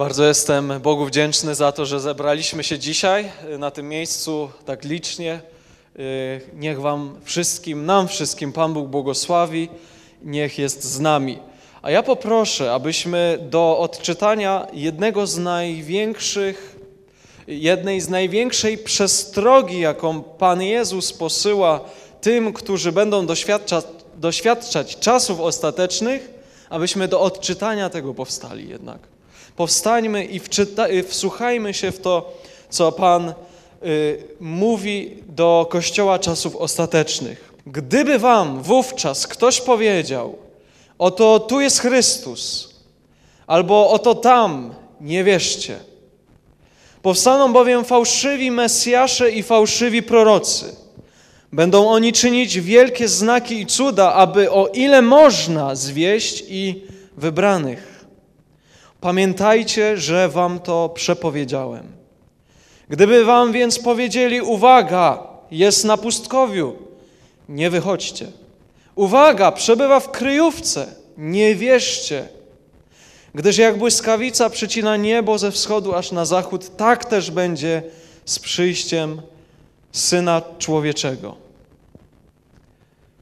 Bardzo jestem Bogu wdzięczny za to, że zebraliśmy się dzisiaj y, na tym miejscu tak licznie. Y, Niech Wam wszystkim, nam wszystkim Pan Bóg błogosławi, niech jest z nami. A ja poproszę, abyśmy do odczytania jednego z największych, jednej z największej przestrogi, jaką Pan Jezus posyła tym, którzy będą doświadczać, doświadczać czasów ostatecznych, abyśmy do odczytania tego powstali jednak. Powstańmy i y, wsłuchajmy się w to, co Pan y, mówi do Kościoła czasów ostatecznych. Gdyby wam wówczas ktoś powiedział, oto tu jest Chrystus, albo oto tam, nie wierzcie. Powstaną bowiem fałszywi Mesjasze i fałszywi prorocy. Będą oni czynić wielkie znaki i cuda, aby o ile można zwieść i wybranych. Pamiętajcie, że wam to przepowiedziałem. Gdyby wam więc powiedzieli, uwaga, jest na pustkowiu, nie wychodźcie. Uwaga, przebywa w kryjówce, nie wierzcie. Gdyż jak błyskawica przycina niebo ze wschodu aż na zachód, tak też będzie z przyjściem Syna Człowieczego.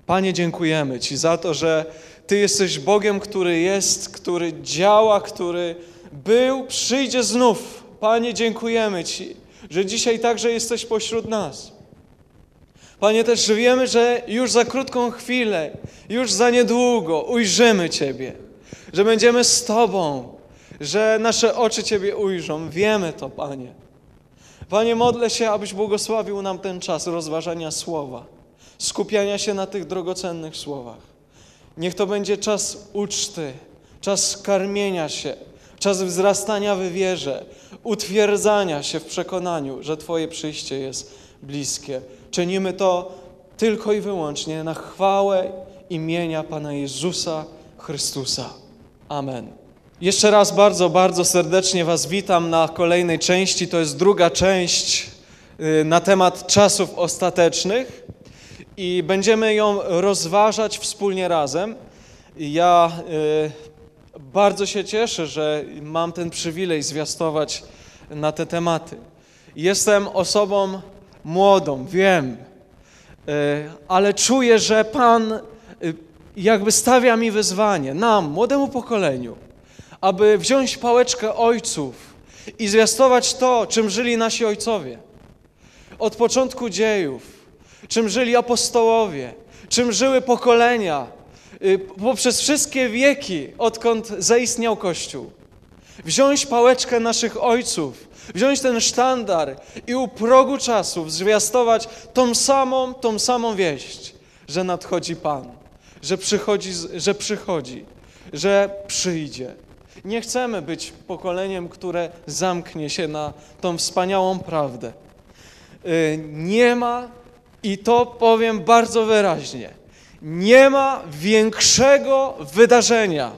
Panie, dziękujemy Ci za to, że Ty jesteś Bogiem, który jest, który działa, który był, przyjdzie znów. Panie, dziękujemy Ci, że dzisiaj także jesteś pośród nas. Panie, też wiemy, że już za krótką chwilę, już za niedługo ujrzymy Ciebie, że będziemy z Tobą, że nasze oczy Ciebie ujrzą. Wiemy to, Panie. Panie, modlę się, abyś błogosławił nam ten czas rozważania słowa, skupiania się na tych drogocennych słowach. Niech to będzie czas uczty, czas karmienia się, czas wzrastania w wierze, utwierdzania się w przekonaniu, że Twoje przyjście jest bliskie. Czynimy to tylko i wyłącznie na chwałę imienia Pana Jezusa Chrystusa. Amen. Jeszcze raz bardzo, bardzo serdecznie Was witam na kolejnej części. To jest druga część y, na temat czasów ostatecznych i będziemy ją rozważać wspólnie razem. Ja y, bardzo się cieszę, że mam ten przywilej zwiastować na te tematy. Jestem osobą młodą, wiem, y, ale czuję, że Pan y, jakby stawia mi wyzwanie, nam, młodemu pokoleniu, aby wziąć pałeczkę ojców i zwiastować to, czym żyli nasi ojcowie. Od początku dziejów, czym żyli apostołowie, czym żyły pokolenia, y, poprzez wszystkie wieki, odkąd zaistniał Kościół. Wziąć pałeczkę naszych ojców, wziąć ten sztandar i u progu czasów zwiastować tą samą, tą samą wieść, że nadchodzi Pan, że przychodzi, że przychodzi, że przyjdzie. Nie chcemy być pokoleniem, które zamknie się na tą wspaniałą prawdę. Y, nie ma, i to powiem bardzo wyraźnie, nie ma większego wydarzenia,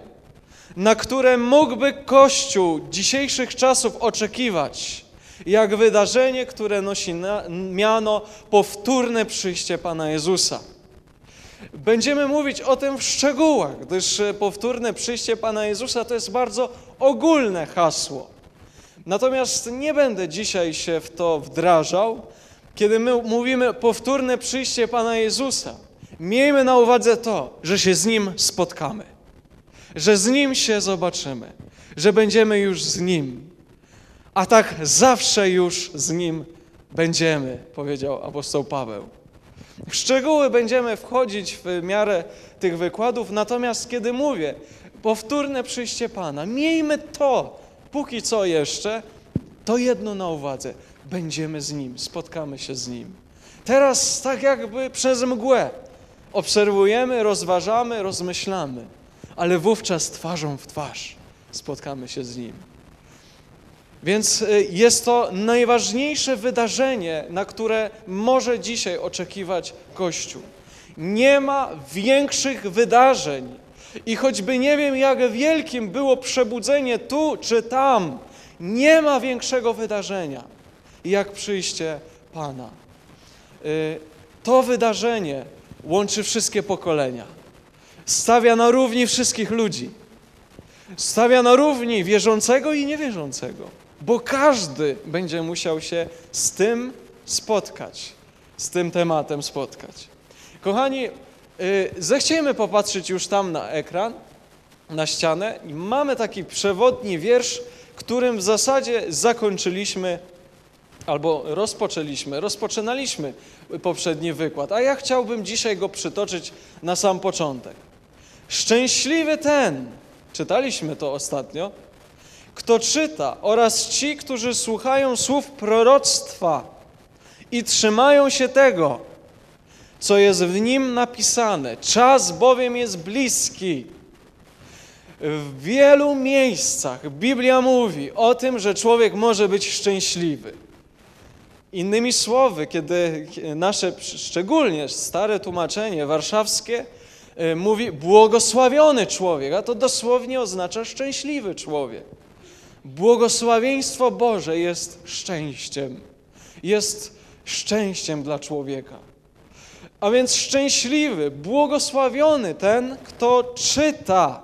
na które mógłby Kościół dzisiejszych czasów oczekiwać, jak wydarzenie, które nosi na, miano powtórne przyjście Pana Jezusa. Będziemy mówić o tym w szczegółach, gdyż powtórne przyjście Pana Jezusa to jest bardzo ogólne hasło. Natomiast nie będę dzisiaj się w to wdrażał. Kiedy my mówimy powtórne przyjście Pana Jezusa, miejmy na uwadze to, że się z Nim spotkamy, że z Nim się zobaczymy, że będziemy już z Nim. A tak zawsze już z Nim będziemy, powiedział apostoł Paweł. W szczegóły będziemy wchodzić w miarę tych wykładów, natomiast kiedy mówię powtórne przyjście Pana, miejmy to, póki co jeszcze, to jedno na uwadze. Będziemy z Nim, spotkamy się z Nim. Teraz tak jakby przez mgłę obserwujemy, rozważamy, rozmyślamy, ale wówczas twarzą w twarz spotkamy się z Nim. Więc y, jest to najważniejsze wydarzenie, na które może dzisiaj oczekiwać Kościół. Nie ma większych wydarzeń. I choćby nie wiem, jak wielkim było przebudzenie tu czy tam, nie ma większego wydarzenia, jak przyjście Pana. Y, to wydarzenie łączy wszystkie pokolenia, stawia na równi wszystkich ludzi. Stawia na równi wierzącego i niewierzącego, bo każdy będzie musiał się z tym spotkać, z tym tematem spotkać. Kochani, y, zechciejmy popatrzeć już tam na ekran, na ścianę i mamy taki przewodni wiersz, którym w zasadzie zakończyliśmy albo rozpoczęliśmy, rozpoczynaliśmy poprzedni wykład, a ja chciałbym dzisiaj go przytoczyć na sam początek. Szczęśliwy ten, czytaliśmy to ostatnio, kto czyta oraz ci, którzy słuchają słów proroctwa i trzymają się tego, co jest w nim napisane. Czas bowiem jest bliski. W wielu miejscach Biblia mówi o tym, że człowiek może być szczęśliwy. Innymi słowy, kiedy nasze, szczególnie stare tłumaczenie warszawskie, y, mówi błogosławiony człowiek, a to dosłownie oznacza szczęśliwy człowiek. Błogosławieństwo Boże jest szczęściem, jest szczęściem dla człowieka. A więc szczęśliwy, błogosławiony ten, kto czyta.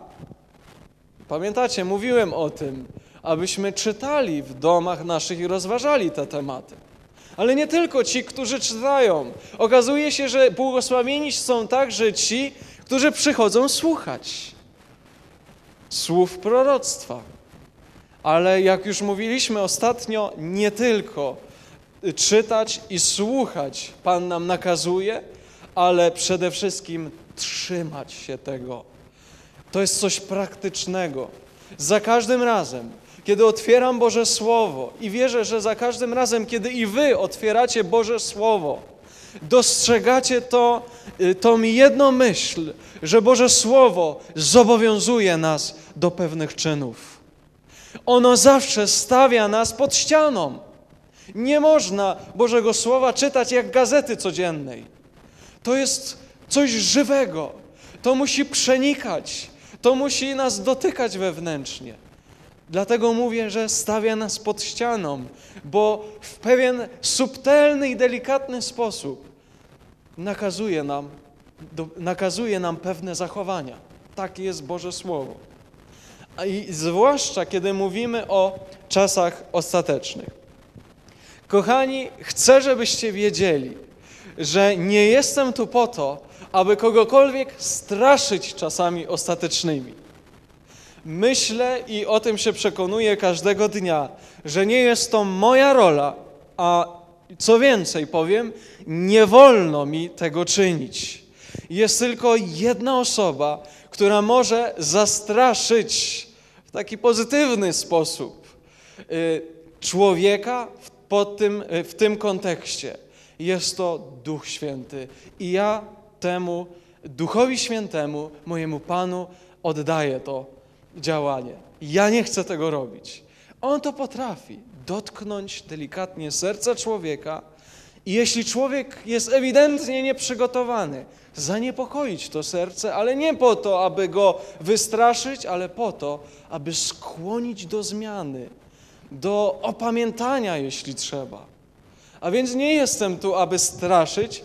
Pamiętacie, mówiłem o tym, abyśmy czytali w domach naszych i rozważali te tematy. Ale nie tylko ci, którzy czytają. Okazuje się, że błogosławieni są także ci, którzy przychodzą słuchać słów proroctwa. Ale jak już mówiliśmy ostatnio, nie tylko czytać i słuchać Pan nam nakazuje, ale przede wszystkim trzymać się tego. To jest coś praktycznego. Za każdym razem, kiedy otwieram Boże Słowo i wierzę, że za każdym razem, kiedy i Wy otwieracie Boże Słowo, dostrzegacie to, y, tą jedną myśl, że Boże Słowo zobowiązuje nas do pewnych czynów. Ono zawsze stawia nas pod ścianą. Nie można Bożego Słowa czytać jak gazety codziennej. To jest coś żywego. To musi przenikać. To musi nas dotykać wewnętrznie. Dlatego mówię, że stawia nas pod ścianą, bo w pewien subtelny i delikatny sposób nakazuje nam, do, nakazuje nam pewne zachowania. Takie jest Boże Słowo. A i zwłaszcza, kiedy mówimy o czasach ostatecznych. Kochani, chcę, żebyście wiedzieli, że nie jestem tu po to, aby kogokolwiek straszyć czasami ostatecznymi. Myślę i o tym się przekonuję każdego dnia, że nie jest to moja rola, a co więcej powiem, nie wolno mi tego czynić. Jest tylko jedna osoba, która może zastraszyć w taki pozytywny sposób y, człowieka pod tym, w tym kontekście. Jest to Duch Święty. I ja temu Duchowi Świętemu, mojemu Panu, oddaję to działanie. Ja nie chcę tego robić. On to potrafi dotknąć delikatnie serca człowieka i jeśli człowiek jest ewidentnie nieprzygotowany, zaniepokoić to serce, ale nie po to, aby go wystraszyć, ale po to, aby skłonić do zmiany, do opamiętania, jeśli trzeba. A więc nie jestem tu, aby straszyć.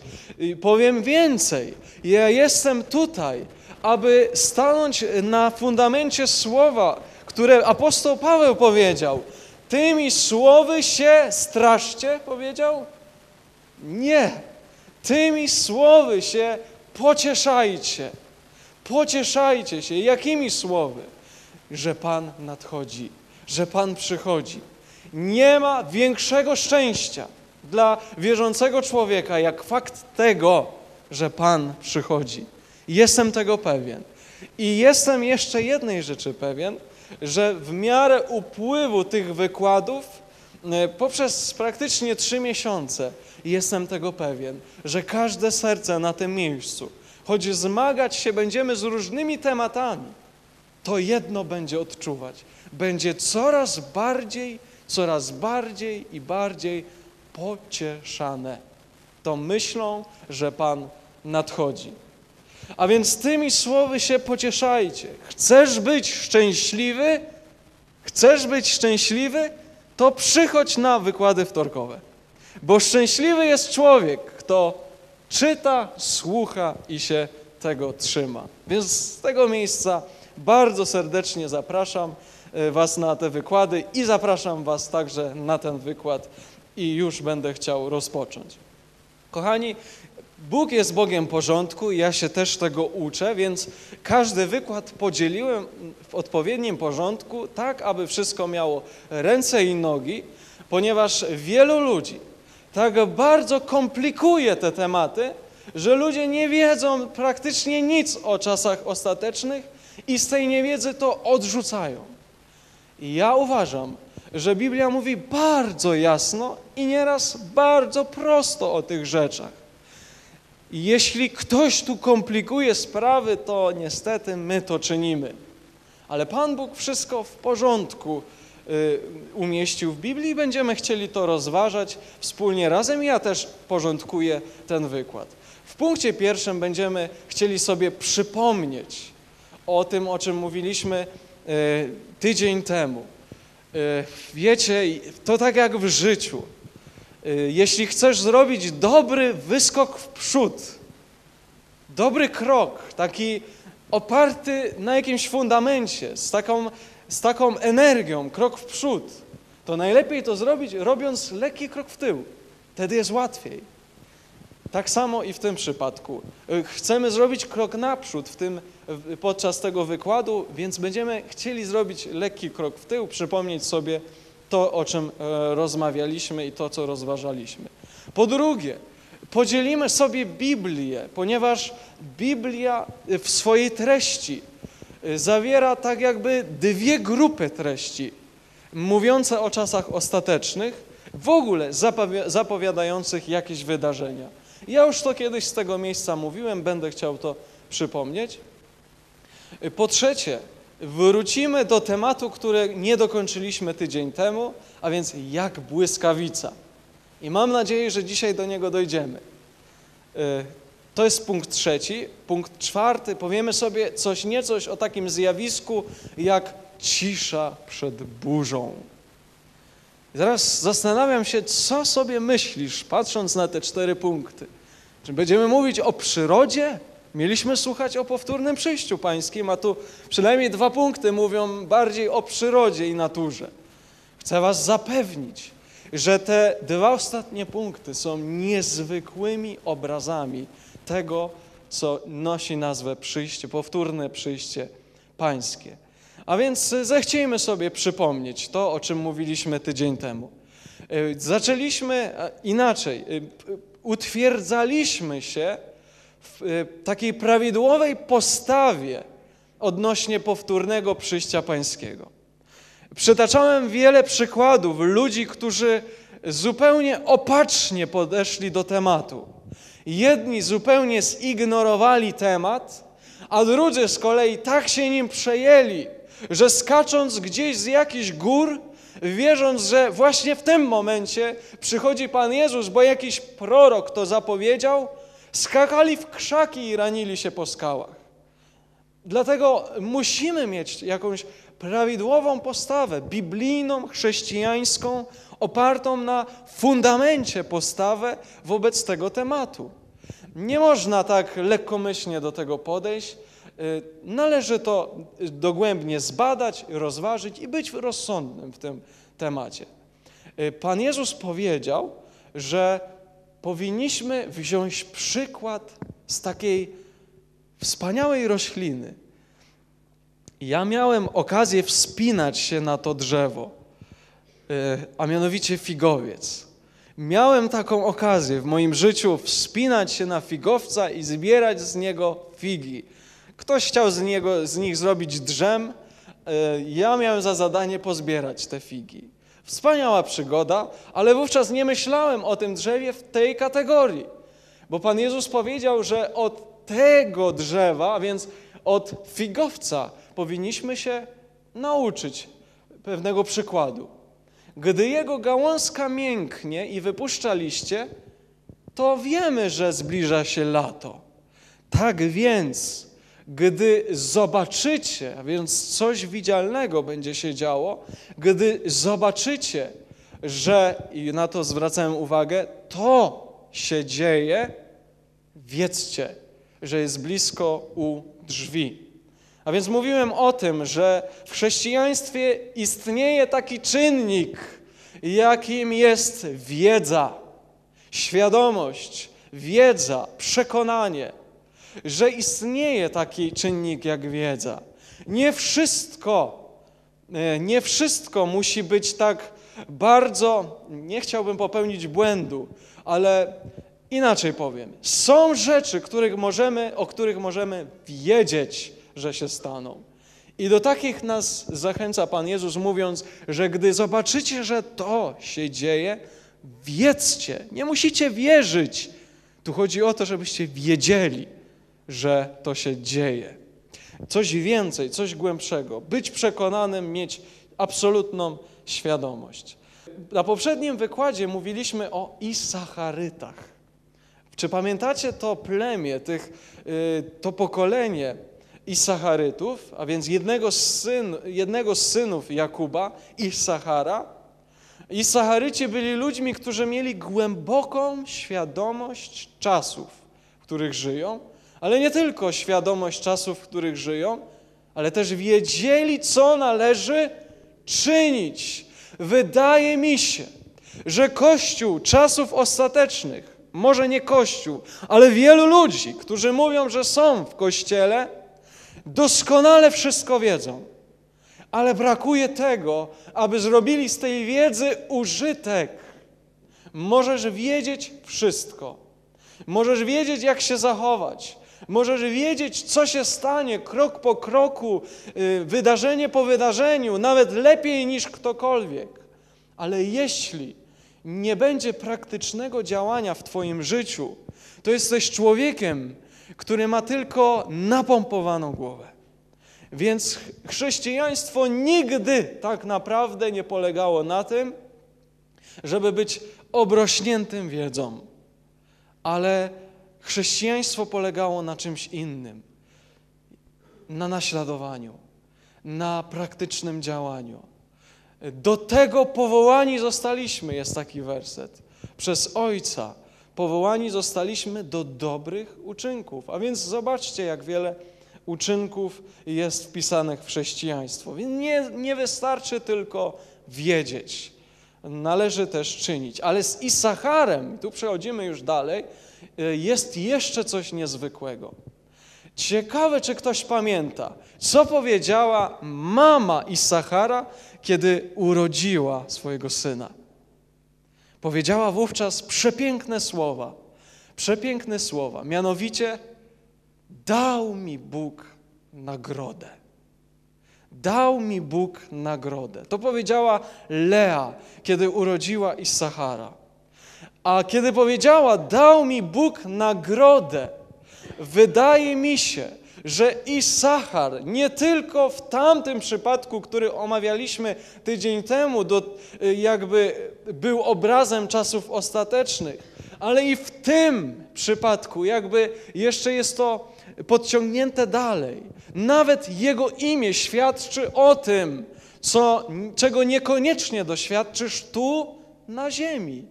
Powiem więcej. Ja jestem tutaj, aby stanąć na fundamencie słowa, które apostoł Paweł powiedział. Tymi słowy się straszcie, powiedział? Nie. Tymi słowy się pocieszajcie. Pocieszajcie się. Jakimi słowy? Że Pan nadchodzi, że Pan przychodzi. Nie ma większego szczęścia dla wierzącego człowieka jak fakt tego, że Pan przychodzi. Jestem tego pewien. I jestem jeszcze jednej rzeczy pewien, że w miarę upływu tych wykładów, e, poprzez praktycznie trzy miesiące, jestem tego pewien, że każde serce na tym miejscu, choć zmagać się będziemy z różnymi tematami, to jedno będzie odczuwać. Będzie coraz bardziej, coraz bardziej i bardziej pocieszane tą myślą, że Pan nadchodzi. A więc tymi słowy się pocieszajcie. Chcesz być szczęśliwy? Chcesz być szczęśliwy? To przychodź na wykłady wtorkowe. Bo szczęśliwy jest człowiek, kto czyta, słucha i się tego trzyma. Więc z tego miejsca Bardzo serdecznie zapraszam e, Was na te wykłady i zapraszam Was także na ten wykład i już będę chciał rozpocząć. Kochani, Bóg jest Bogiem porządku, ja się też tego uczę, więc każdy wykład podzieliłem w odpowiednim porządku, tak aby wszystko miało ręce i nogi, ponieważ wielu ludzi tak bardzo komplikuje te tematy, że ludzie nie wiedzą praktycznie nic o czasach ostatecznych i z tej niewiedzy to odrzucają. I ja uważam, że Biblia mówi bardzo jasno i nieraz bardzo prosto o tych rzeczach. I jeśli ktoś tu komplikuje sprawy, to niestety my to czynimy. Ale Pan Bóg wszystko w porządku y, umieścił w Biblii i będziemy chcieli to rozważać wspólnie razem. Ja też porządkuję ten wykład. W punkcie pierwszym będziemy chcieli sobie przypomnieć o tym, o czym mówiliśmy y, tydzień temu. Y, wiecie, to tak jak w życiu. Y, jeśli chcesz zrobić dobry wyskok w przód, dobry krok, taki oparty na jakimś fundamencie, z taką, z taką energią, krok w przód, to najlepiej to zrobić robiąc lekki krok w tył. Wtedy jest łatwiej. Tak samo i w tym przypadku. Y, chcemy zrobić krok naprzód w tym, podczas tego wykładu, więc będziemy chcieli zrobić lekki krok w tył, przypomnieć sobie to, o czym e, rozmawialiśmy i to, co rozważaliśmy. Po drugie, podzielimy sobie Biblię, ponieważ Biblia w swojej treści e, zawiera tak jakby dwie grupy treści, mówiące o czasach ostatecznych, w ogóle zapowiadających jakieś wydarzenia. Ja już to kiedyś z tego miejsca mówiłem, będę chciał to przypomnieć. E, po trzecie, wrócimy do tematu, który nie dokończyliśmy tydzień temu, a więc jak błyskawica. I mam nadzieję, że dzisiaj do niego dojdziemy. E, to jest punkt trzeci. Punkt czwarty, powiemy sobie coś niecoś o takim zjawisku jak cisza przed burzą. I zaraz zastanawiam się, co sobie myślisz, patrząc na te cztery punkty. Czy będziemy mówić o przyrodzie, Mieliśmy słuchać o powtórnym przyjściu pańskim, a tu przynajmniej dwa punkty mówią bardziej o przyrodzie i naturze. Chcę was zapewnić, że te dwa ostatnie punkty są niezwykłymi obrazami tego, co nosi nazwę przyjście, powtórne przyjście pańskie. A więc zechciejmy sobie przypomnieć to, o czym mówiliśmy tydzień temu. E, zaczęliśmy e, inaczej, e, utwierdzaliśmy się w y, takiej prawidłowej postawie odnośnie powtórnego przyjścia Pańskiego. Przytaczałem wiele przykładów ludzi, którzy zupełnie opacznie podeszli do tematu. Jedni zupełnie zignorowali temat, a drudzy z kolei tak się nim przejęli, że skacząc gdzieś z jakichś gór, wierząc, że właśnie w tym momencie przychodzi Pan Jezus, bo jakiś prorok to zapowiedział, skakali w krzaki i ranili się po skałach. Dlatego musimy mieć jakąś prawidłową postawę, biblijną, chrześcijańską, opartą na fundamencie postawę wobec tego tematu. Nie można tak lekkomyślnie do tego podejść. Y, należy to dogłębnie zbadać, rozważyć i być rozsądnym w tym temacie. Y, Pan Jezus powiedział, że powinniśmy wziąć przykład z takiej wspaniałej rośliny. Ja miałem okazję wspinać się na to drzewo, e, a mianowicie figowiec. Miałem taką okazję w moim życiu wspinać się na figowca i zbierać z niego figi. Ktoś chciał z, niego, z nich zrobić drzem, e, ja miałem za zadanie pozbierać te figi. Wspaniała przygoda, ale wówczas nie myślałem o tym drzewie w tej kategorii, bo Pan Jezus powiedział, że od tego drzewa, a więc od figowca, powinniśmy się nauczyć pewnego przykładu. Gdy jego gałązka mięknie i wypuszcza liście, to wiemy, że zbliża się lato. Tak więc gdy zobaczycie, a więc coś widzialnego będzie się działo, gdy zobaczycie, że, i na to zwracałem uwagę, to się dzieje, wiedzcie, że jest blisko u drzwi. A więc mówiłem o tym, że w chrześcijaństwie istnieje taki czynnik, jakim jest wiedza, świadomość, wiedza, przekonanie, że istnieje taki czynnik jak wiedza. Nie wszystko, e, nie wszystko musi być tak bardzo, nie chciałbym popełnić błędu, ale inaczej powiem. Są rzeczy, których możemy, o których możemy wiedzieć, że się staną. I do takich nas zachęca Pan Jezus, mówiąc, że gdy zobaczycie, że to się dzieje, wiedzcie. Nie musicie wierzyć. Tu chodzi o to, żebyście wiedzieli, że to się dzieje. Coś więcej, coś głębszego. Być przekonanym, mieć absolutną świadomość. Na poprzednim wykładzie mówiliśmy o Isacharytach. Czy pamiętacie to plemię, tych, y, to pokolenie Isacharytów, a więc jednego z, syn, jednego z synów Jakuba, Isachara? Isacharyci byli ludźmi, którzy mieli głęboką świadomość czasów, w których żyją, ale nie tylko świadomość czasów, w których żyją, ale też wiedzieli, co należy czynić. Wydaje mi się, że Kościół czasów ostatecznych, może nie Kościół, ale wielu ludzi, którzy mówią, że są w Kościele, doskonale wszystko wiedzą, ale brakuje tego, aby zrobili z tej wiedzy użytek. Możesz wiedzieć wszystko. Możesz wiedzieć, jak się zachować. Możesz wiedzieć, co się stanie krok po kroku, y, wydarzenie po wydarzeniu, nawet lepiej niż ktokolwiek. Ale jeśli nie będzie praktycznego działania w Twoim życiu, to jesteś człowiekiem, który ma tylko napompowaną głowę. Więc chrześcijaństwo nigdy tak naprawdę nie polegało na tym, żeby być obrośniętym wiedzą, ale chrześcijaństwo polegało na czymś innym na naśladowaniu, na praktycznym działaniu. Do tego powołani zostaliśmy, jest taki werset, przez Ojca Powołani zostaliśmy do dobrych uczynków. A więc zobaczcie, jak wiele uczynków jest wpisanych w chrześcijaństwo. Nie, nie wystarczy tylko wiedzieć, należy też czynić. Ale z Isacharem, tu przechodzimy już dalej, jest jeszcze coś niezwykłego. Ciekawe, czy ktoś pamięta, co powiedziała mama Isachara, kiedy urodziła swojego syna. Powiedziała wówczas przepiękne słowa, przepiękne słowa, mianowicie dał mi Bóg nagrodę. Dał mi Bóg nagrodę. To powiedziała Lea, kiedy urodziła Issachara. A kiedy powiedziała, dał mi Bóg nagrodę, wydaje mi się, że Isachar nie tylko w tamtym przypadku, który omawialiśmy tydzień temu, do, jakby był obrazem czasów ostatecznych, ale i w tym przypadku jakby jeszcze jest to podciągnięte dalej. Nawet jego imię świadczy o tym, co, czego niekoniecznie doświadczysz tu na ziemi.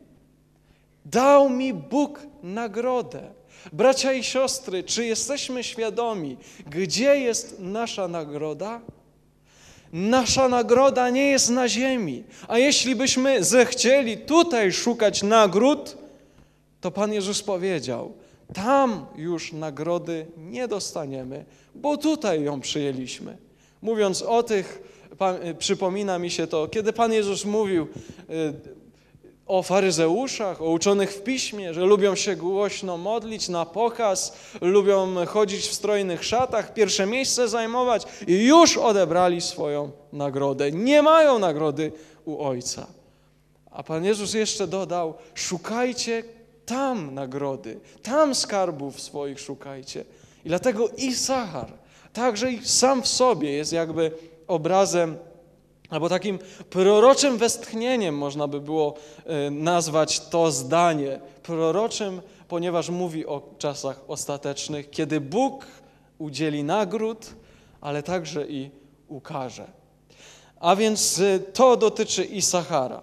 Dał mi Bóg nagrodę. Bracia i siostry, czy jesteśmy świadomi, gdzie jest nasza nagroda? Nasza nagroda nie jest na ziemi. A jeśli byśmy zechcieli tutaj szukać nagród, to Pan Jezus powiedział: Tam już nagrody nie dostaniemy, bo tutaj ją przyjęliśmy. Mówiąc o tych, przypomina mi się to, kiedy Pan Jezus mówił, y, o faryzeuszach, o uczonych w piśmie, że lubią się głośno modlić na pokaz, lubią chodzić w strojnych szatach, pierwsze miejsce zajmować i już odebrali swoją nagrodę. Nie mają nagrody u Ojca. A Pan Jezus jeszcze dodał: szukajcie tam nagrody, tam skarbów swoich szukajcie. I dlatego Isachar także i sam w sobie jest jakby obrazem Albo takim proroczym westchnieniem można by było e, nazwać to zdanie. Proroczym, ponieważ mówi o czasach ostatecznych, kiedy Bóg udzieli nagród, ale także i ukaże. A więc e, to dotyczy Isachara.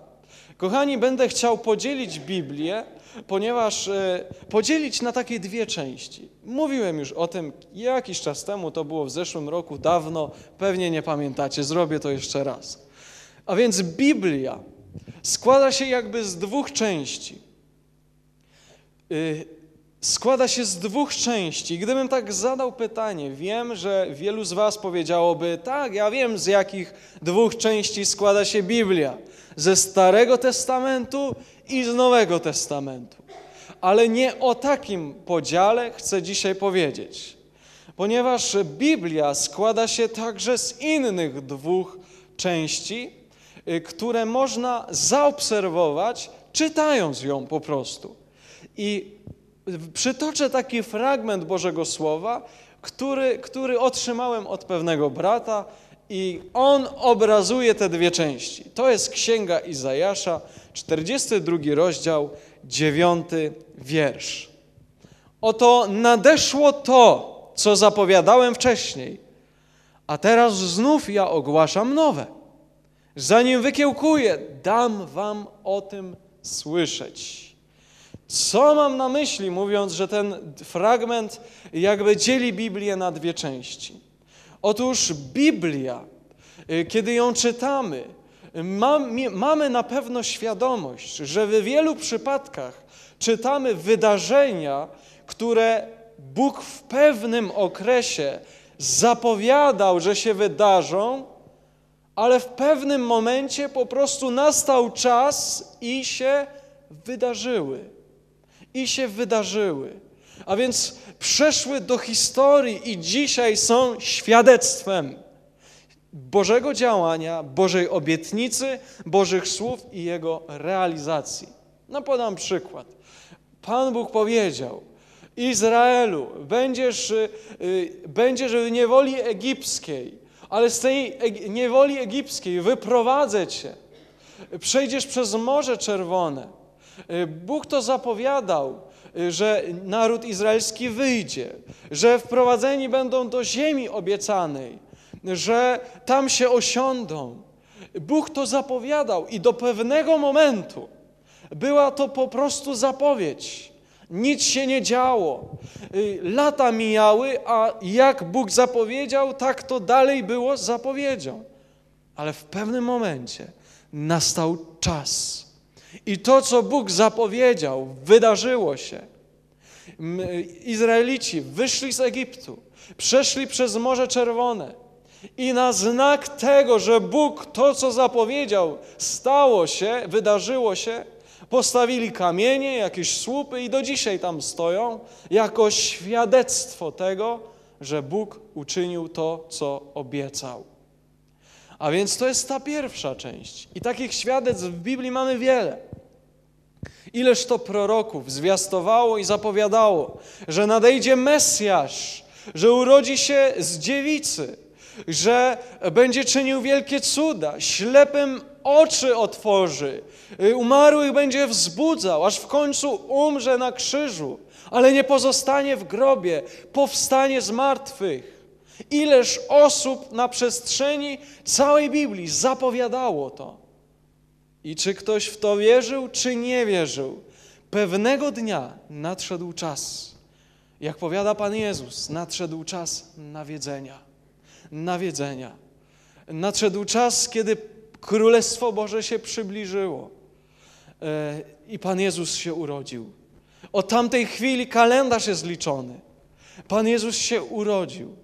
Kochani, będę chciał podzielić Biblię ponieważ e, podzielić na takie dwie części. Mówiłem już o tym jakiś czas temu, to było w zeszłym roku, dawno, pewnie nie pamiętacie, zrobię to jeszcze raz. A więc Biblia składa się jakby z dwóch części. Y, składa się z dwóch części. Gdybym tak zadał pytanie, wiem, że wielu z Was powiedziałoby: Tak, ja wiem, z jakich dwóch części składa się Biblia: ze Starego Testamentu i z Nowego Testamentu. Ale nie o takim podziale chcę dzisiaj powiedzieć, ponieważ Biblia składa się także z innych dwóch części, y, które można zaobserwować, czytając ją po prostu. I przytoczę taki fragment Bożego Słowa, który, który otrzymałem od pewnego brata, i on obrazuje te dwie części. To jest Księga Izajasza, 42 rozdział, 9 wiersz. Oto nadeszło to, co zapowiadałem wcześniej, a teraz znów ja ogłaszam nowe. Zanim wykiełkuję, dam wam o tym słyszeć. Co mam na myśli, mówiąc, że ten fragment jakby dzieli Biblię na dwie części? Otóż Biblia, y, kiedy ją czytamy, mamy na pewno świadomość, że w wielu przypadkach czytamy wydarzenia, które Bóg w pewnym okresie zapowiadał, że się wydarzą, ale w pewnym momencie po prostu nastał czas i się wydarzyły i się wydarzyły. A więc przeszły do historii i dzisiaj są świadectwem Bożego działania, Bożej obietnicy, Bożych słów i Jego realizacji. No podam przykład. Pan Bóg powiedział, Izraelu, będziesz, y, będziesz w niewoli egipskiej, ale z tej niewoli egipskiej wyprowadzę cię. Przejdziesz przez Morze Czerwone Y, Bóg to zapowiadał, że naród izraelski wyjdzie, że wprowadzeni będą do ziemi obiecanej, że tam się osiądą. Bóg to zapowiadał i do pewnego momentu była to po prostu zapowiedź. Nic się nie działo. Y, lata mijały, a jak Bóg zapowiedział, tak to dalej było zapowiedzią. Ale w pewnym momencie nastał czas i to, co Bóg zapowiedział, wydarzyło się. Izraelici wyszli z Egiptu, przeszli przez Morze Czerwone i na znak tego, że Bóg to, co zapowiedział, stało się, wydarzyło się, postawili kamienie, jakieś słupy i do dzisiaj tam stoją jako świadectwo tego, że Bóg uczynił to, co obiecał. A więc to jest ta pierwsza część. I takich świadectw w Biblii mamy wiele. Ileż to proroków zwiastowało i zapowiadało, że nadejdzie Mesjasz, że urodzi się z dziewicy, że będzie czynił wielkie cuda, ślepym oczy otworzy, umarłych będzie wzbudzał, aż w końcu umrze na krzyżu, ale nie pozostanie w grobie, powstanie z martwych. Ileż osób na przestrzeni całej Biblii zapowiadało to. I czy ktoś w to wierzył, czy nie wierzył, pewnego dnia nadszedł czas, jak powiada Pan Jezus, nadszedł czas nawiedzenia. Nawiedzenia. Nadszedł czas, kiedy Królestwo Boże się przybliżyło e, i Pan Jezus się urodził. Od tamtej chwili kalendarz jest liczony. Pan Jezus się urodził.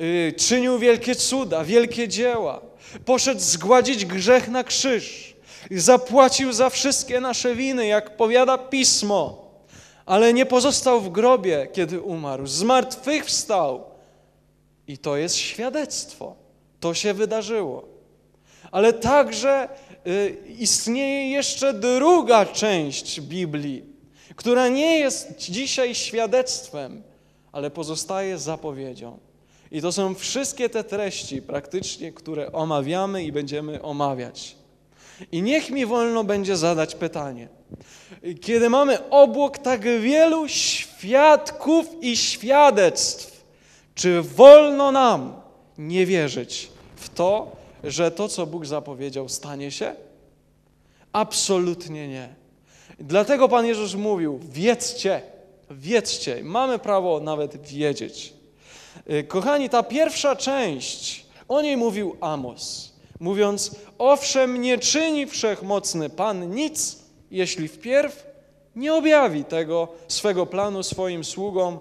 Y, czynił wielkie cuda, wielkie dzieła. Poszedł zgładzić grzech na krzyż. Zapłacił za wszystkie nasze winy, jak powiada pismo. Ale nie pozostał w grobie, kiedy umarł. Zmartwychwstał. I to jest świadectwo. To się wydarzyło. Ale także y, istnieje jeszcze druga część Biblii, która nie jest dzisiaj świadectwem, ale pozostaje zapowiedzią. I to są wszystkie te treści praktycznie, które omawiamy i będziemy omawiać. I niech mi wolno będzie zadać pytanie. Kiedy mamy obłok tak wielu świadków i świadectw, czy wolno nam nie wierzyć w to, że to, co Bóg zapowiedział, stanie się? Absolutnie nie. Dlatego Pan Jezus mówił: wiedzcie, wiedzcie. Mamy prawo nawet wiedzieć. Y, kochani, ta pierwsza część, o niej mówił Amos, mówiąc: Owszem, nie czyni wszechmocny Pan nic, jeśli wpierw nie objawi tego swego planu swoim sługom,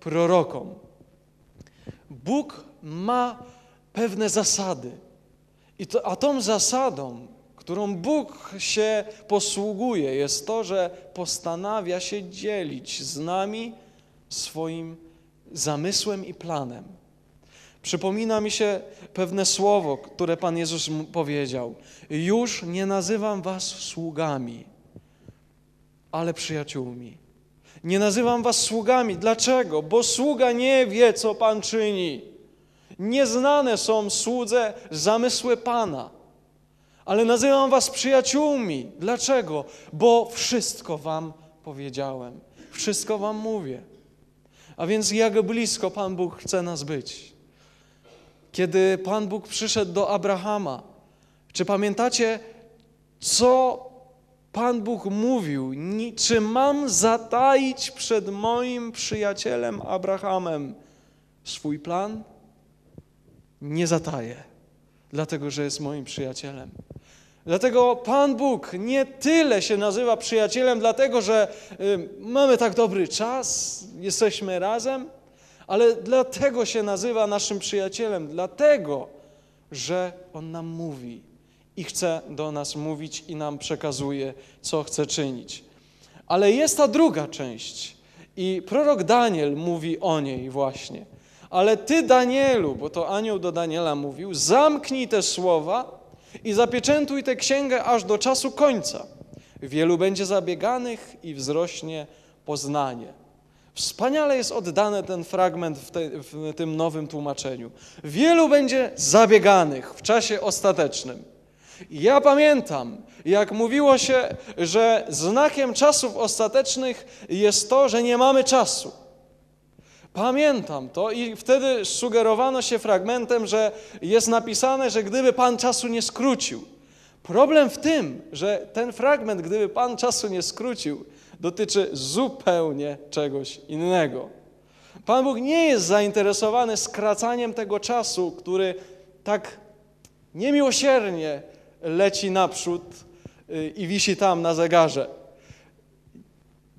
prorokom. Bóg ma pewne zasady. I to, a tą zasadą, którą Bóg się posługuje, jest to, że postanawia się dzielić z nami swoim zamysłem i planem. Przypomina mi się pewne słowo, które Pan Jezus powiedział: Już nie nazywam Was sługami, ale przyjaciółmi. Nie nazywam Was sługami. Dlaczego? Bo sługa nie wie, co Pan czyni. Nieznane są słudze zamysły Pana. Ale nazywam Was przyjaciółmi. Dlaczego? Bo wszystko Wam powiedziałem. Wszystko Wam mówię. A więc jak blisko Pan Bóg chce nas być. Kiedy Pan Bóg przyszedł do Abrahama, czy pamiętacie, co Pan Bóg mówił? Czy mam zataić przed moim przyjacielem Abrahamem swój plan? Nie zataję, dlatego że jest moim przyjacielem. Dlatego Pan Bóg nie tyle się nazywa przyjacielem, dlatego że mamy tak dobry czas, jesteśmy razem, ale dlatego się nazywa naszym przyjacielem, dlatego że On nam mówi i chce do nas mówić i nam przekazuje, co chce czynić. Ale jest ta druga część i prorok Daniel mówi o niej właśnie. Ale ty, Danielu, bo to anioł do Daniela mówił, zamknij te słowa i zapieczętuj tę księgę aż do czasu końca. Wielu będzie zabieganych i wzrośnie poznanie. Wspaniale jest oddany ten fragment w, te, w tym nowym tłumaczeniu. Wielu będzie zabieganych w czasie ostatecznym. Ja pamiętam, jak mówiło się, że znakiem czasów ostatecznych jest to, że nie mamy czasu. Pamiętam to i wtedy sugerowano się fragmentem, że jest napisane, że gdyby Pan czasu nie skrócił. Problem w tym, że ten fragment, gdyby Pan czasu nie skrócił, dotyczy zupełnie czegoś innego. Pan Bóg nie jest zainteresowany skracaniem tego czasu, który tak niemiłosiernie leci naprzód y, i wisi tam na zegarze.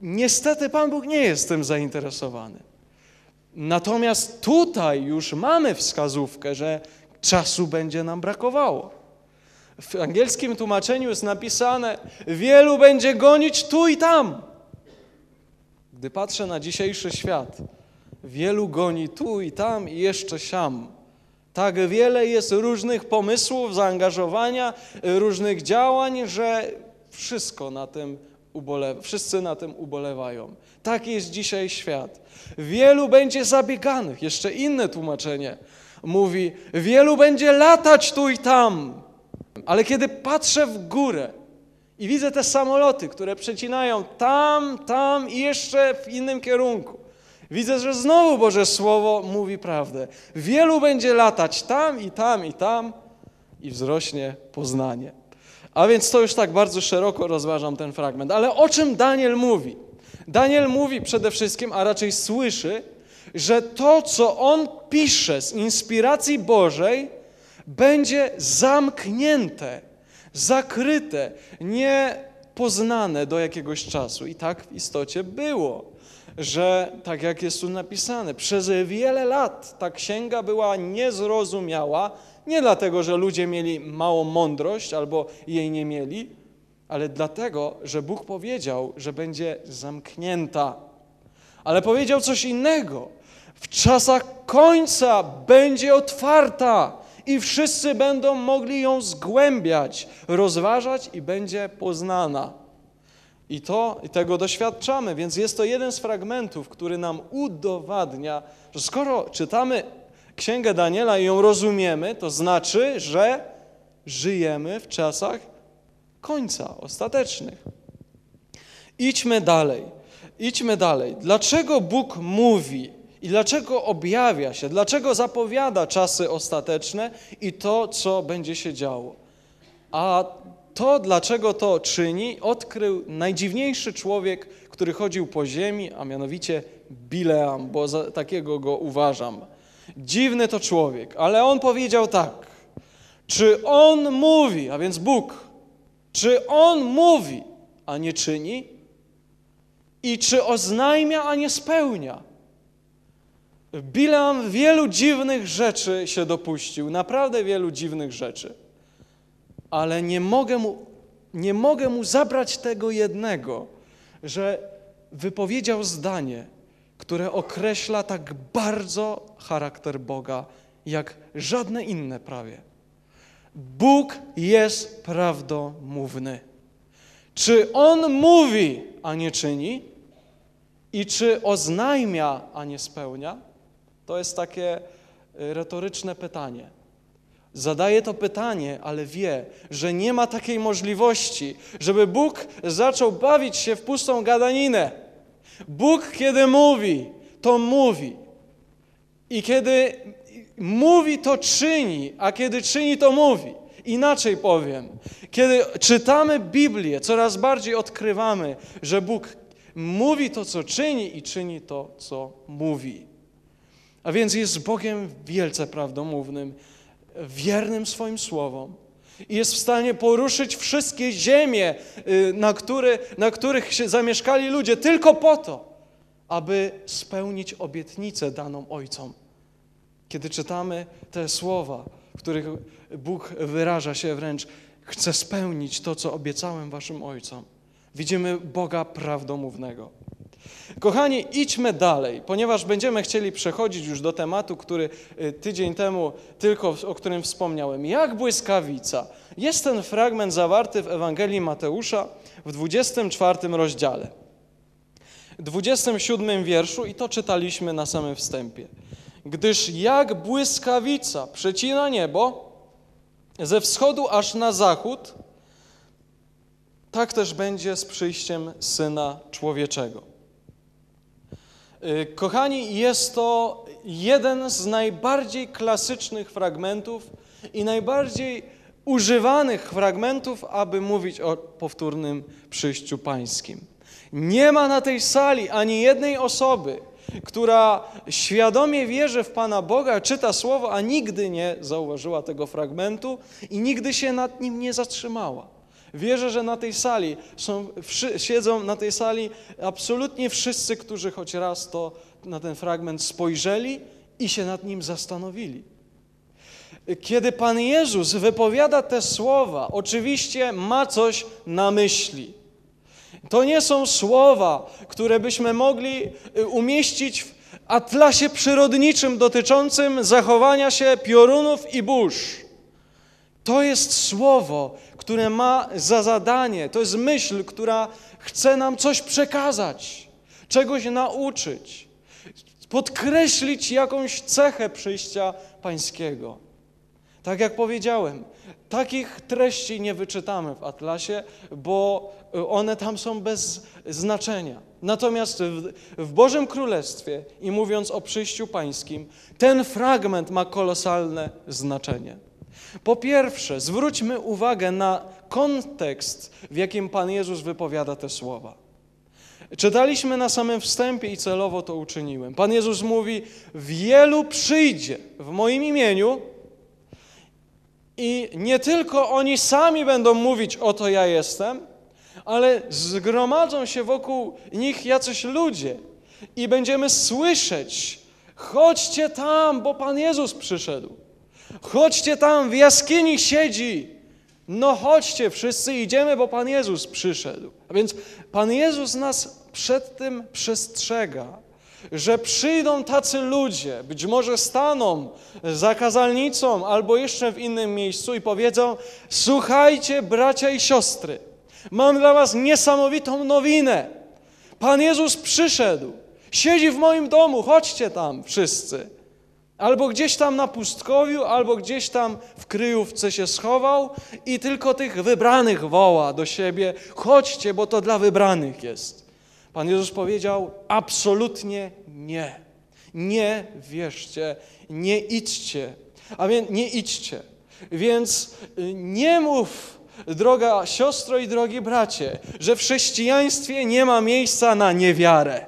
Niestety Pan Bóg nie jest tym zainteresowany. Natomiast tutaj już mamy wskazówkę, że czasu będzie nam brakowało. W angielskim tłumaczeniu jest napisane: Wielu będzie gonić tu i tam. Gdy patrzę na dzisiejszy świat, wielu goni tu i tam i jeszcze siam. Tak wiele jest różnych pomysłów, zaangażowania, różnych działań, że wszystko na tym ubolewa, wszyscy na tym ubolewają. Tak jest dzisiaj świat. Wielu będzie zabieganych. Jeszcze inne tłumaczenie mówi, wielu będzie latać tu i tam. Ale kiedy patrzę w górę i widzę te samoloty, które przecinają tam, tam i jeszcze w innym kierunku, widzę, że znowu Boże Słowo mówi prawdę. Wielu będzie latać tam i tam i tam i wzrośnie poznanie. A więc to już tak bardzo szeroko rozważam ten fragment. Ale o czym Daniel mówi? Daniel mówi przede wszystkim, a raczej słyszy, że to, co on pisze z inspiracji Bożej, będzie zamknięte, zakryte, niepoznane do jakiegoś czasu. I tak w istocie było, że tak jak jest tu napisane, przez wiele lat ta księga była niezrozumiała, nie dlatego, że ludzie mieli małą mądrość albo jej nie mieli, ale dlatego, że Bóg powiedział, że będzie zamknięta. Ale powiedział coś innego. W czasach końca będzie otwarta i wszyscy będą mogli ją zgłębiać, rozważać i będzie poznana. I to i tego doświadczamy, więc jest to jeden z fragmentów, który nam udowadnia, że skoro czytamy Księgę Daniela i ją rozumiemy, to znaczy, że żyjemy w czasach końca, ostatecznych. Idźmy dalej. Idźmy dalej. Dlaczego Bóg mówi i dlaczego objawia się, dlaczego zapowiada czasy ostateczne i to, co będzie się działo? A to, dlaczego to czyni, odkrył najdziwniejszy człowiek, który chodził po ziemi, a mianowicie Bileam, bo za takiego go uważam. Dziwny to człowiek, ale on powiedział tak. Czy on mówi, a więc Bóg, czy on mówi, a nie czyni? I czy oznajmia, a nie spełnia? Bileam wielu dziwnych rzeczy się dopuścił, naprawdę wielu dziwnych rzeczy. Ale nie mogę mu, nie mogę mu zabrać tego jednego, że wypowiedział zdanie, które określa tak bardzo charakter Boga, jak żadne inne prawie. Bóg jest prawdomówny. Czy On mówi, a nie czyni? I czy oznajmia, a nie spełnia? To jest takie y, retoryczne pytanie. Zadaje to pytanie, ale wie, że nie ma takiej możliwości, żeby Bóg zaczął bawić się w pustą gadaninę. Bóg, kiedy mówi, to mówi. I kiedy mówi, to czyni, a kiedy czyni, to mówi. Inaczej powiem, kiedy czytamy Biblię, coraz bardziej odkrywamy, że Bóg mówi to, co czyni i czyni to, co mówi. A więc jest Bogiem wielce prawdomównym, wiernym swoim słowom i jest w stanie poruszyć wszystkie ziemie, y, na, które, na których się zamieszkali ludzie, tylko po to, aby spełnić obietnicę daną Ojcom. Kiedy czytamy te słowa, w których Bóg wyraża się wręcz, chce spełnić to, co obiecałem Waszym Ojcom. Widzimy Boga prawdomównego. Kochani, idźmy dalej, ponieważ będziemy chcieli przechodzić już do tematu, który y, tydzień temu tylko o którym wspomniałem. Jak błyskawica. Jest ten fragment zawarty w Ewangelii Mateusza w 24 rozdziale. 27 wierszu i to czytaliśmy na samym wstępie. Gdyż jak błyskawica przecina niebo ze wschodu aż na zachód, tak też będzie z przyjściem Syna Człowieczego. Y, kochani, jest to jeden z najbardziej klasycznych fragmentów i najbardziej używanych fragmentów, aby mówić o powtórnym przyjściu pańskim. Nie ma na tej sali ani jednej osoby, która świadomie wierzy w Pana Boga, czyta Słowo, a nigdy nie zauważyła tego fragmentu i nigdy się nad nim nie zatrzymała. Wierzę, że na tej sali są, siedzą na tej sali absolutnie wszyscy, którzy choć raz to na ten fragment spojrzeli i się nad nim zastanowili. Kiedy Pan Jezus wypowiada te słowa, oczywiście ma coś na myśli. To nie są słowa, które byśmy mogli y, umieścić w atlasie przyrodniczym dotyczącym zachowania się piorunów i burz. To jest słowo, które ma za zadanie, to jest myśl, która chce nam coś przekazać, czegoś nauczyć, podkreślić jakąś cechę przyjścia Pańskiego. Tak jak powiedziałem, takich treści nie wyczytamy w Atlasie, bo one tam są bez znaczenia. Natomiast w, w Bożym Królestwie i mówiąc o przyjściu Pańskim, ten fragment ma kolosalne znaczenie. Po pierwsze, zwróćmy uwagę na kontekst, w jakim Pan Jezus wypowiada te słowa. Czytaliśmy na samym wstępie i celowo to uczyniłem. Pan Jezus mówi: Wielu przyjdzie w moim imieniu, i nie tylko oni sami będą mówić: Oto ja jestem, ale zgromadzą się wokół nich jacyś ludzie i będziemy słyszeć: Chodźcie tam, bo Pan Jezus przyszedł. Chodźcie tam, w jaskini siedzi. No chodźcie, wszyscy idziemy, bo Pan Jezus przyszedł. A więc Pan Jezus nas przed tym przestrzega, że przyjdą tacy ludzie, być może staną za kazalnicą albo jeszcze w innym miejscu i powiedzą: Słuchajcie, bracia i siostry, mam dla Was niesamowitą nowinę. Pan Jezus przyszedł, siedzi w moim domu, chodźcie tam wszyscy. Albo gdzieś tam na pustkowiu, albo gdzieś tam w kryjówce się schował i tylko tych wybranych woła do siebie: chodźcie, bo to dla wybranych jest. Pan Jezus powiedział: absolutnie nie. Nie wierzcie, nie idźcie. A więc nie idźcie. Więc y, nie mów droga siostro i drogi bracie, że w chrześcijaństwie nie ma miejsca na niewiarę.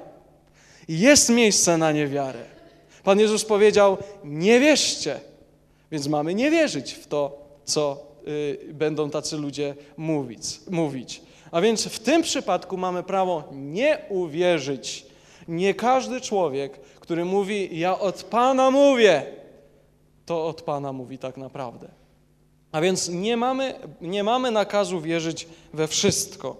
Jest miejsce na niewiarę. Pan Jezus powiedział: Nie wierzcie, więc mamy nie wierzyć w to, co y, będą tacy ludzie mówić, mówić. A więc w tym przypadku mamy prawo nie uwierzyć. Nie każdy człowiek, który mówi: Ja od Pana mówię, to od Pana mówi tak naprawdę. A więc nie mamy, nie mamy nakazu wierzyć we wszystko.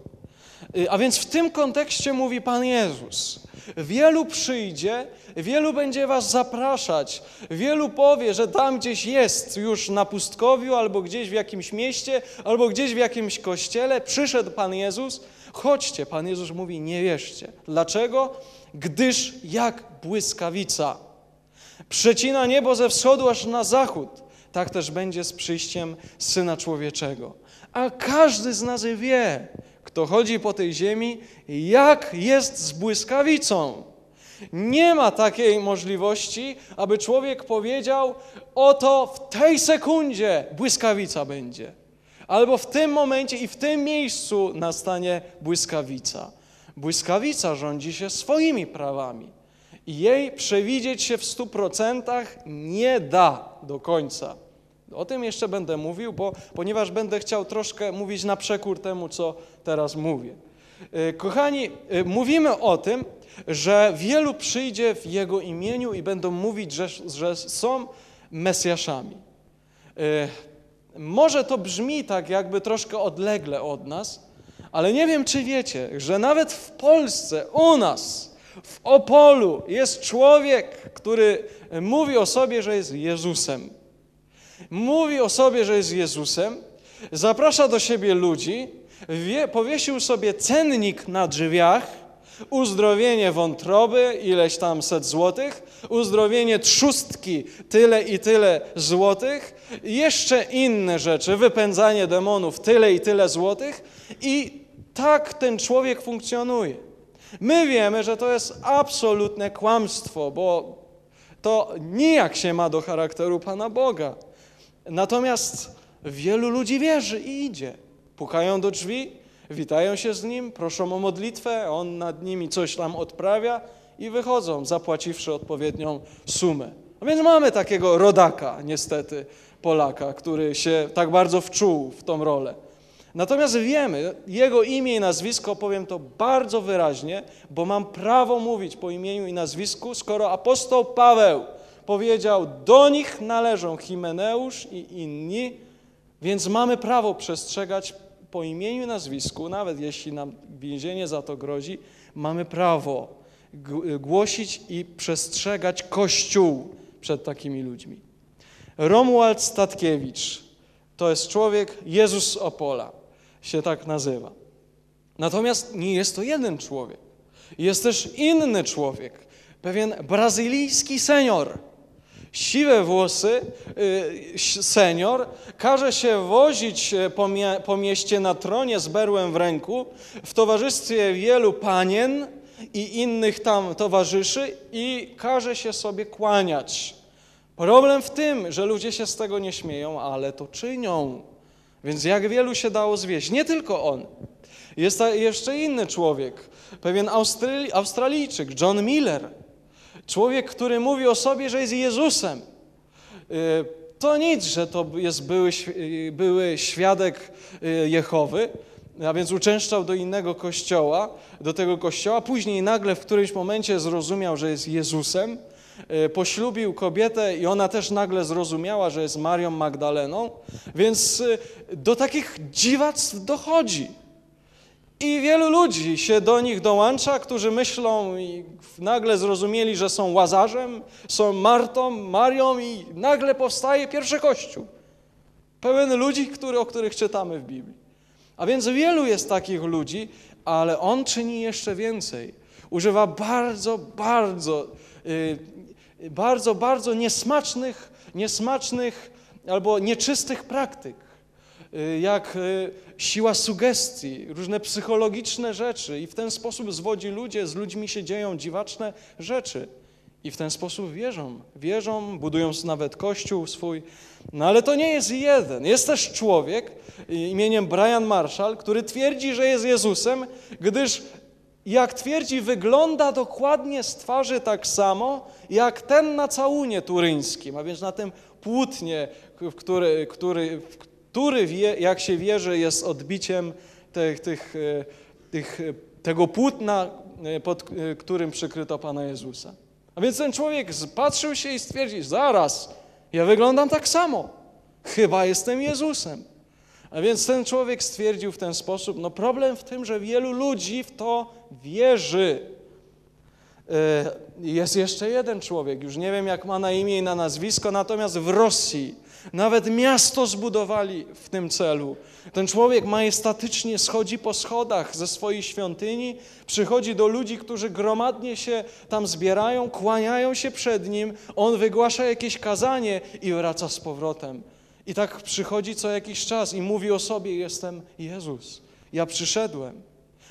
Y, a więc w tym kontekście mówi Pan Jezus. Wielu przyjdzie, wielu będzie was zapraszać, wielu powie, że tam gdzieś jest już na pustkowiu, albo gdzieś w jakimś mieście, albo gdzieś w jakimś kościele. Przyszedł Pan Jezus, chodźcie. Pan Jezus mówi, nie wierzcie. Dlaczego? Gdyż jak błyskawica przecina niebo ze wschodu aż na zachód, tak też będzie z przyjściem Syna Człowieczego. A każdy z nas wie, kto chodzi po tej ziemi, jak jest z błyskawicą. Nie ma takiej możliwości, aby człowiek powiedział: Oto w tej sekundzie błyskawica będzie. Albo w tym momencie i w tym miejscu nastanie błyskawica. Błyskawica rządzi się swoimi prawami i jej przewidzieć się w stu procentach nie da do końca. O tym jeszcze będę mówił, bo, ponieważ będę chciał troszkę mówić na przekór temu, co teraz mówię. E, kochani, e, mówimy o tym, że wielu przyjdzie w Jego imieniu i będą mówić, że, że są Mesjaszami. E, może to brzmi tak jakby troszkę odlegle od nas, ale nie wiem, czy wiecie, że nawet w Polsce, u nas, w Opolu jest człowiek, który mówi o sobie, że jest Jezusem mówi o sobie, że jest Jezusem, zaprasza do siebie ludzi, wie, powiesił sobie cennik na drzwiach, uzdrowienie wątroby, ileś tam set złotych, uzdrowienie trzustki, tyle i tyle złotych, jeszcze inne rzeczy, wypędzanie demonów, tyle i tyle złotych i tak ten człowiek funkcjonuje. My wiemy, że to jest absolutne kłamstwo, bo to nijak się ma do charakteru Pana Boga. Natomiast wielu ludzi wierzy i idzie. Pukają do drzwi, witają się z nim, proszą o modlitwę, on nad nimi coś tam odprawia i wychodzą, zapłaciwszy odpowiednią sumę. A więc mamy takiego rodaka, niestety, Polaka, który się tak bardzo wczuł w tą rolę. Natomiast wiemy, jego imię i nazwisko, powiem to bardzo wyraźnie, bo mam prawo mówić po imieniu i nazwisku, skoro apostoł Paweł powiedział, do nich należą Himeneusz i inni, więc mamy prawo przestrzegać po imieniu i nazwisku, nawet jeśli nam więzienie za to grozi, mamy prawo głosić i przestrzegać Kościół przed takimi ludźmi. Romuald Statkiewicz to jest człowiek, Jezus Opola się tak nazywa. Natomiast nie jest to jeden człowiek. Jest też inny człowiek, pewien brazylijski senior, siwe włosy, y, senior, każe się wozić e, po, mie po mieście na tronie z berłem w ręku w towarzystwie wielu panien i innych tam towarzyszy i każe się sobie kłaniać. Problem w tym, że ludzie się z tego nie śmieją, ale to czynią. Więc jak wielu się dało zwieść? Nie tylko on. Jest jeszcze inny człowiek, pewien Australi Australijczyk, John Miller Człowiek, który mówi o sobie, że jest Jezusem. Y, to nic, że to jest były, y, były świadek y, Jehowy, a więc uczęszczał do innego kościoła, do tego kościoła. Później nagle w którymś momencie zrozumiał, że jest Jezusem. Poślubił kobietę i ona też nagle zrozumiała, że jest Marią Magdaleną. Więc do takich dziwactw dochodzi. I wielu ludzi się do nich dołącza, którzy myślą i nagle zrozumieli, że są Łazarzem, są Martą, Marią i nagle powstaje pierwszy Kościół. Pełen ludzi, który, o których czytamy w Biblii. A więc wielu jest takich ludzi, ale on czyni jeszcze więcej. Używa bardzo, bardzo, yy, bardzo, bardzo niesmacznych, niesmacznych albo nieczystych praktyk. Y, jak y, siła sugestii, różne psychologiczne rzeczy i w ten sposób zwodzi ludzie, z ludźmi się dzieją dziwaczne rzeczy. I w ten sposób wierzą. Wierzą, budują nawet kościół swój. No ale to nie jest jeden. Jest też człowiek imieniem Brian Marshall, który twierdzi, że jest Jezusem, gdyż jak twierdzi, wygląda dokładnie z twarzy tak samo, jak ten na całunie turyńskim, a więc na tym płótnie, który, który, który wie, jak się wierzy, jest odbiciem tych, tych, e, tych, tego płótna, e, pod e, którym przykryto Pana Jezusa. A więc ten człowiek patrzył się i stwierdził, zaraz, ja wyglądam tak samo, chyba jestem Jezusem. A więc ten człowiek stwierdził w ten sposób, no problem w tym, że wielu ludzi w to wierzy. Jest jeszcze jeden człowiek, już nie wiem jak ma na imię i na nazwisko, natomiast w Rosji nawet miasto zbudowali w tym celu. Ten człowiek majestatycznie schodzi po schodach ze swojej świątyni, przychodzi do ludzi, którzy gromadnie się tam zbierają, kłaniają się przed nim, on wygłasza jakieś kazanie i wraca z powrotem. I tak przychodzi co jakiś czas i mówi o sobie: Jestem Jezus, ja przyszedłem.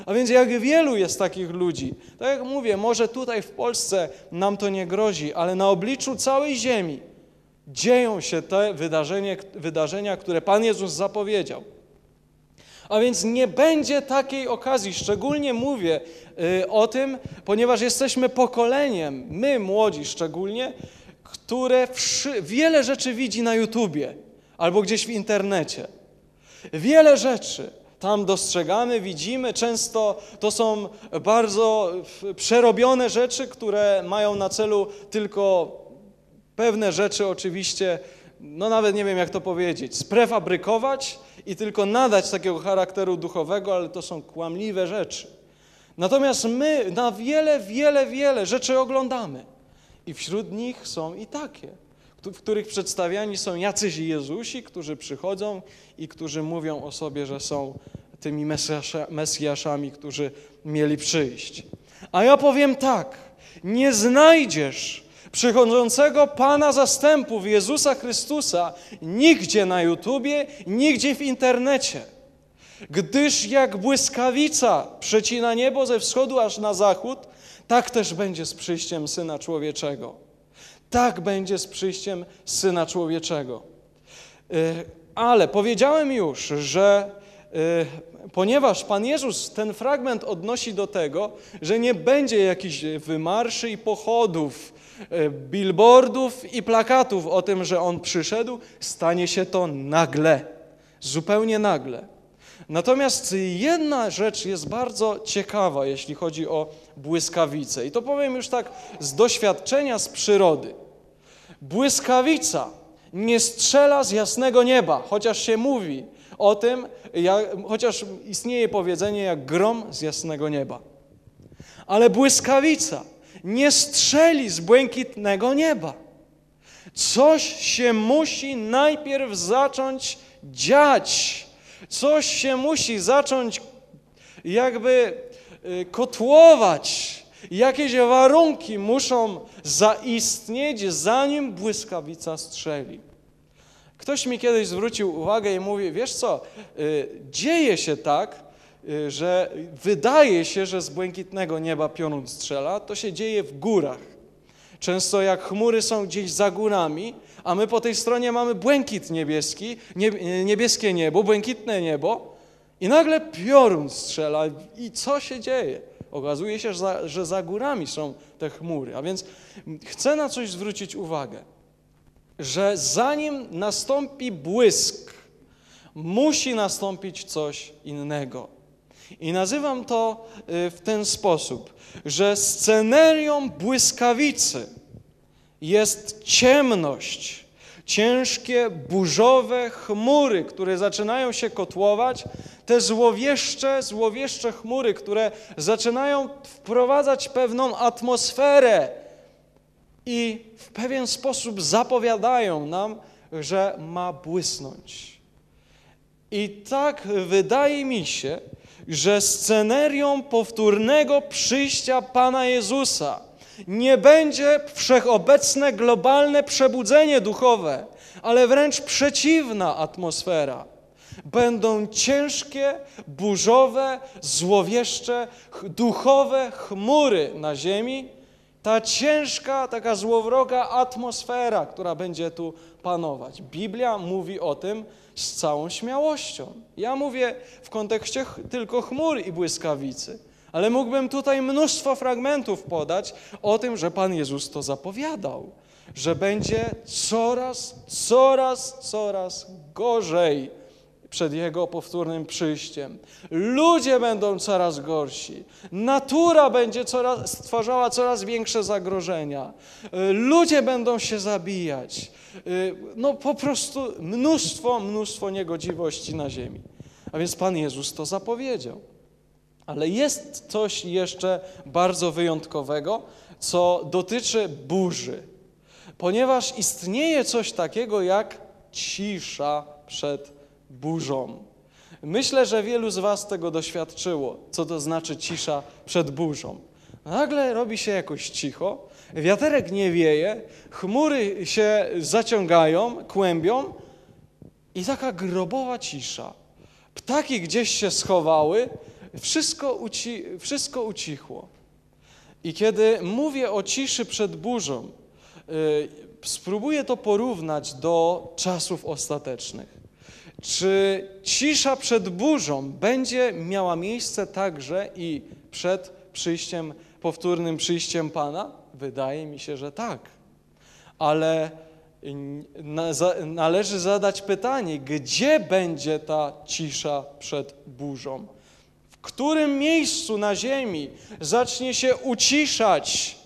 A więc jak wielu jest takich ludzi, tak jak mówię, może tutaj w Polsce nam to nie grozi, ale na obliczu całej ziemi dzieją się te wydarzenia, które Pan Jezus zapowiedział. A więc nie będzie takiej okazji, szczególnie mówię y, o tym, ponieważ jesteśmy pokoleniem, my młodzi szczególnie, które wiele rzeczy widzi na YouTubie albo gdzieś w internecie. Wiele rzeczy tam dostrzegamy, widzimy. Często to są bardzo przerobione rzeczy, które mają na celu tylko pewne rzeczy oczywiście, no nawet nie wiem jak to powiedzieć, sprefabrykować i tylko nadać takiego charakteru duchowego, ale to są kłamliwe rzeczy. Natomiast my na wiele, wiele, wiele rzeczy oglądamy. I wśród nich są i takie, w których przedstawiani są jacyś Jezusi, którzy przychodzą i którzy mówią o sobie, że są tymi Mesjaszami, którzy mieli przyjść. A ja powiem tak, nie znajdziesz przychodzącego Pana zastępów Jezusa Chrystusa nigdzie na YouTubie, nigdzie w internecie. Gdyż jak błyskawica przecina niebo ze wschodu aż na zachód, tak też będzie z przyjściem Syna Człowieczego. Tak będzie z przyjściem Syna Człowieczego. Y, ale powiedziałem już, że y, ponieważ Pan Jezus ten fragment odnosi do tego, że nie będzie jakichś wymarszy i pochodów, E, billboardów i plakatów o tym, że On przyszedł, stanie się to nagle, zupełnie nagle. Natomiast jedna rzecz jest bardzo ciekawa, jeśli chodzi o błyskawice. I to powiem już tak z doświadczenia z przyrody. Błyskawica nie strzela z jasnego nieba, chociaż się mówi o tym, jak, chociaż istnieje powiedzenie jak grom z jasnego nieba. Ale błyskawica nie strzeli z błękitnego nieba. Coś się musi najpierw zacząć dziać. Coś się musi zacząć jakby y, kotłować. Jakieś warunki muszą zaistnieć, zanim błyskawica strzeli. Ktoś mi kiedyś zwrócił uwagę i mówi: Wiesz co, y, dzieje się tak, że wydaje się, że z błękitnego nieba piorun strzela, to się dzieje w górach. Często jak chmury są gdzieś za górami, a my po tej stronie mamy błękit niebieski, niebieskie niebo, błękitne niebo i nagle piorun strzela i co się dzieje? Okazuje się, że za, że za górami są te chmury. A więc chcę na coś zwrócić uwagę, że zanim nastąpi błysk, musi nastąpić coś innego. I nazywam to y, w ten sposób, że scenerią błyskawicy jest ciemność, ciężkie, burzowe chmury, które zaczynają się kotłować, te złowieszcze, złowieszcze chmury, które zaczynają wprowadzać pewną atmosferę i w pewien sposób zapowiadają nam, że ma błysnąć. I tak wydaje mi się, że scenerią powtórnego przyjścia Pana Jezusa nie będzie wszechobecne globalne przebudzenie duchowe, ale wręcz przeciwna atmosfera. Będą ciężkie, burzowe, złowieszcze, duchowe chmury na ziemi Ta ciężka, taka złowroga atmosfera, która będzie tu panować. Biblia mówi o tym z całą śmiałością. Ja mówię w kontekście tylko chmur i błyskawicy, ale mógłbym tutaj mnóstwo fragmentów podać o tym, że Pan Jezus to zapowiadał, że będzie coraz, coraz, coraz gorzej przed Jego powtórnym przyjściem. Ludzie będą coraz gorsi. Natura będzie coraz, stwarzała coraz większe zagrożenia. Ludzie będą się zabijać. No po prostu mnóstwo, mnóstwo niegodziwości na ziemi. A więc Pan Jezus to zapowiedział. Ale jest coś jeszcze bardzo wyjątkowego, co dotyczy burzy. Ponieważ istnieje coś takiego jak cisza przed burzą. Myślę, że wielu z Was tego doświadczyło, co to znaczy cisza przed burzą. Nagle robi się jakoś cicho, wiaterek nie wieje, chmury się zaciągają, kłębią i taka grobowa cisza. Ptaki gdzieś się schowały, wszystko, uci wszystko ucichło. I kiedy mówię o ciszy przed burzą, yy, spróbuję to porównać do czasów ostatecznych. Czy cisza przed burzą będzie miała miejsce także i przed przyjściem, powtórnym przyjściem Pana? Wydaje mi się, że tak. Ale należy zadać pytanie, gdzie będzie ta cisza przed burzą? W którym miejscu na ziemi zacznie się uciszać?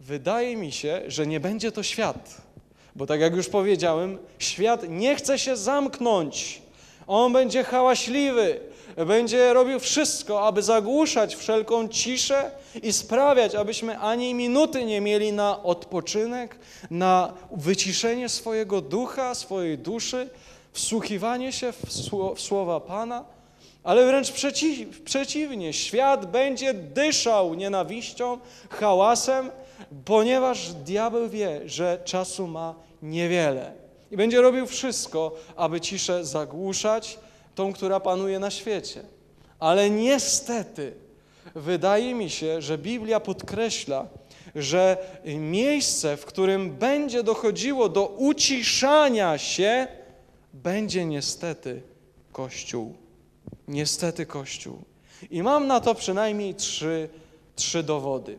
Wydaje mi się, że nie będzie to świat. Bo tak jak już powiedziałem, świat nie chce się zamknąć. On będzie hałaśliwy, będzie robił wszystko, aby zagłuszać wszelką ciszę i sprawiać, abyśmy ani minuty nie mieli na odpoczynek, na wyciszenie swojego ducha, swojej duszy, wsłuchiwanie się w, słowa Pana, ale wręcz przeciw, przeciwnie, świat będzie dyszał nienawiścią, hałasem, ponieważ diabeł wie, że czasu ma niewiele i będzie robił wszystko, aby ciszę zagłuszać, tą, która panuje na świecie. Ale niestety, wydaje mi się, że Biblia podkreśla, że miejsce, w którym będzie dochodziło do uciszania się, będzie niestety Kościół. Niestety Kościół. I mam na to przynajmniej trzy, trzy dowody.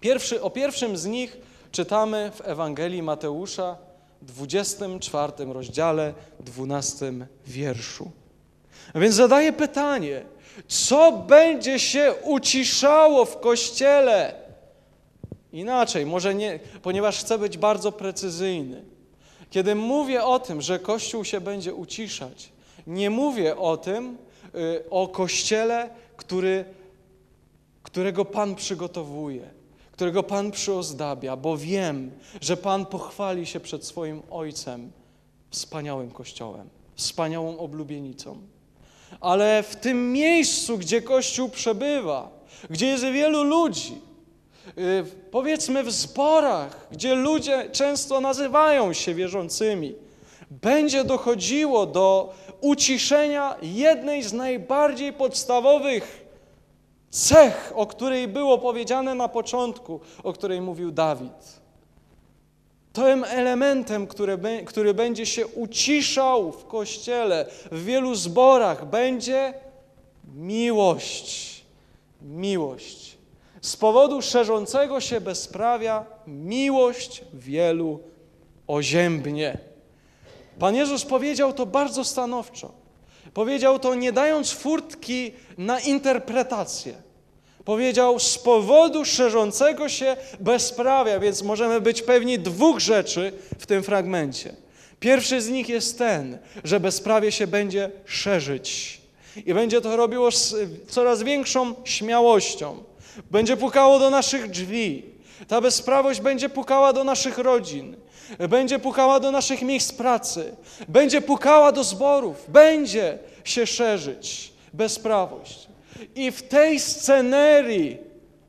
Pierwszy, o pierwszym z nich czytamy w Ewangelii Mateusza, 24 rozdziale, 12 wierszu. A więc zadaję pytanie, co będzie się uciszało w Kościele? Inaczej, może nie, ponieważ chcę być bardzo precyzyjny. Kiedy mówię o tym, że Kościół się będzie uciszać, nie mówię o tym, y, o Kościele, który, którego Pan przygotowuje którego Pan przyozdabia, bo wiem, że Pan pochwali się przed swoim Ojcem wspaniałym Kościołem, wspaniałą oblubienicą. Ale w tym miejscu, gdzie Kościół przebywa, gdzie jest wielu ludzi, y, powiedzmy w zborach, gdzie ludzie często nazywają się wierzącymi, będzie dochodziło do uciszenia jednej z najbardziej podstawowych cech, o której było powiedziane na początku, o której mówił Dawid. Tym elementem, który, który będzie się uciszał w kościele, w wielu zborach, będzie miłość. Miłość. Z powodu szerzącego się bezprawia, miłość wielu oziębnie. Pan Jezus powiedział to bardzo stanowczo. Powiedział to nie dając furtki na interpretację. Powiedział z powodu szerzącego się bezprawia, więc możemy być pewni dwóch rzeczy w tym fragmencie. Pierwszy z nich jest ten, że bezprawie się będzie szerzyć i będzie to robiło z coraz większą śmiałością. Będzie pukało do naszych drzwi. Ta bezprawość będzie pukała do naszych rodzin będzie pukała do naszych miejsc pracy, będzie pukała do zborów, będzie się szerzyć bezprawość. I w tej scenerii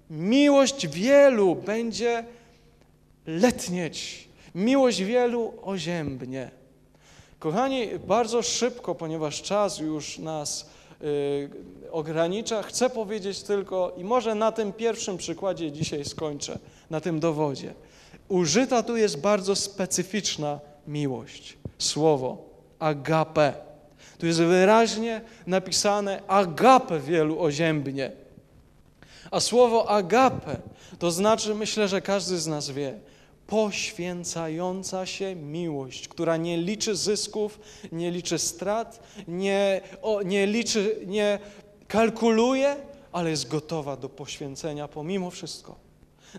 miłość wielu będzie letnieć, miłość wielu oziębnie. Kochani, bardzo szybko, ponieważ czas już nas y, ogranicza. Chcę powiedzieć tylko, i może na tym pierwszym przykładzie dzisiaj skończę, na tym dowodzie. Użyta tu jest bardzo specyficzna miłość. Słowo agape. Tu jest wyraźnie napisane agape wielu oziębnie. A słowo agape to znaczy, myślę, że każdy z nas wie, poświęcająca się miłość, która nie liczy zysków, nie liczy strat, nie, o, nie liczy, nie kalkuluje, ale jest gotowa do poświęcenia pomimo wszystko.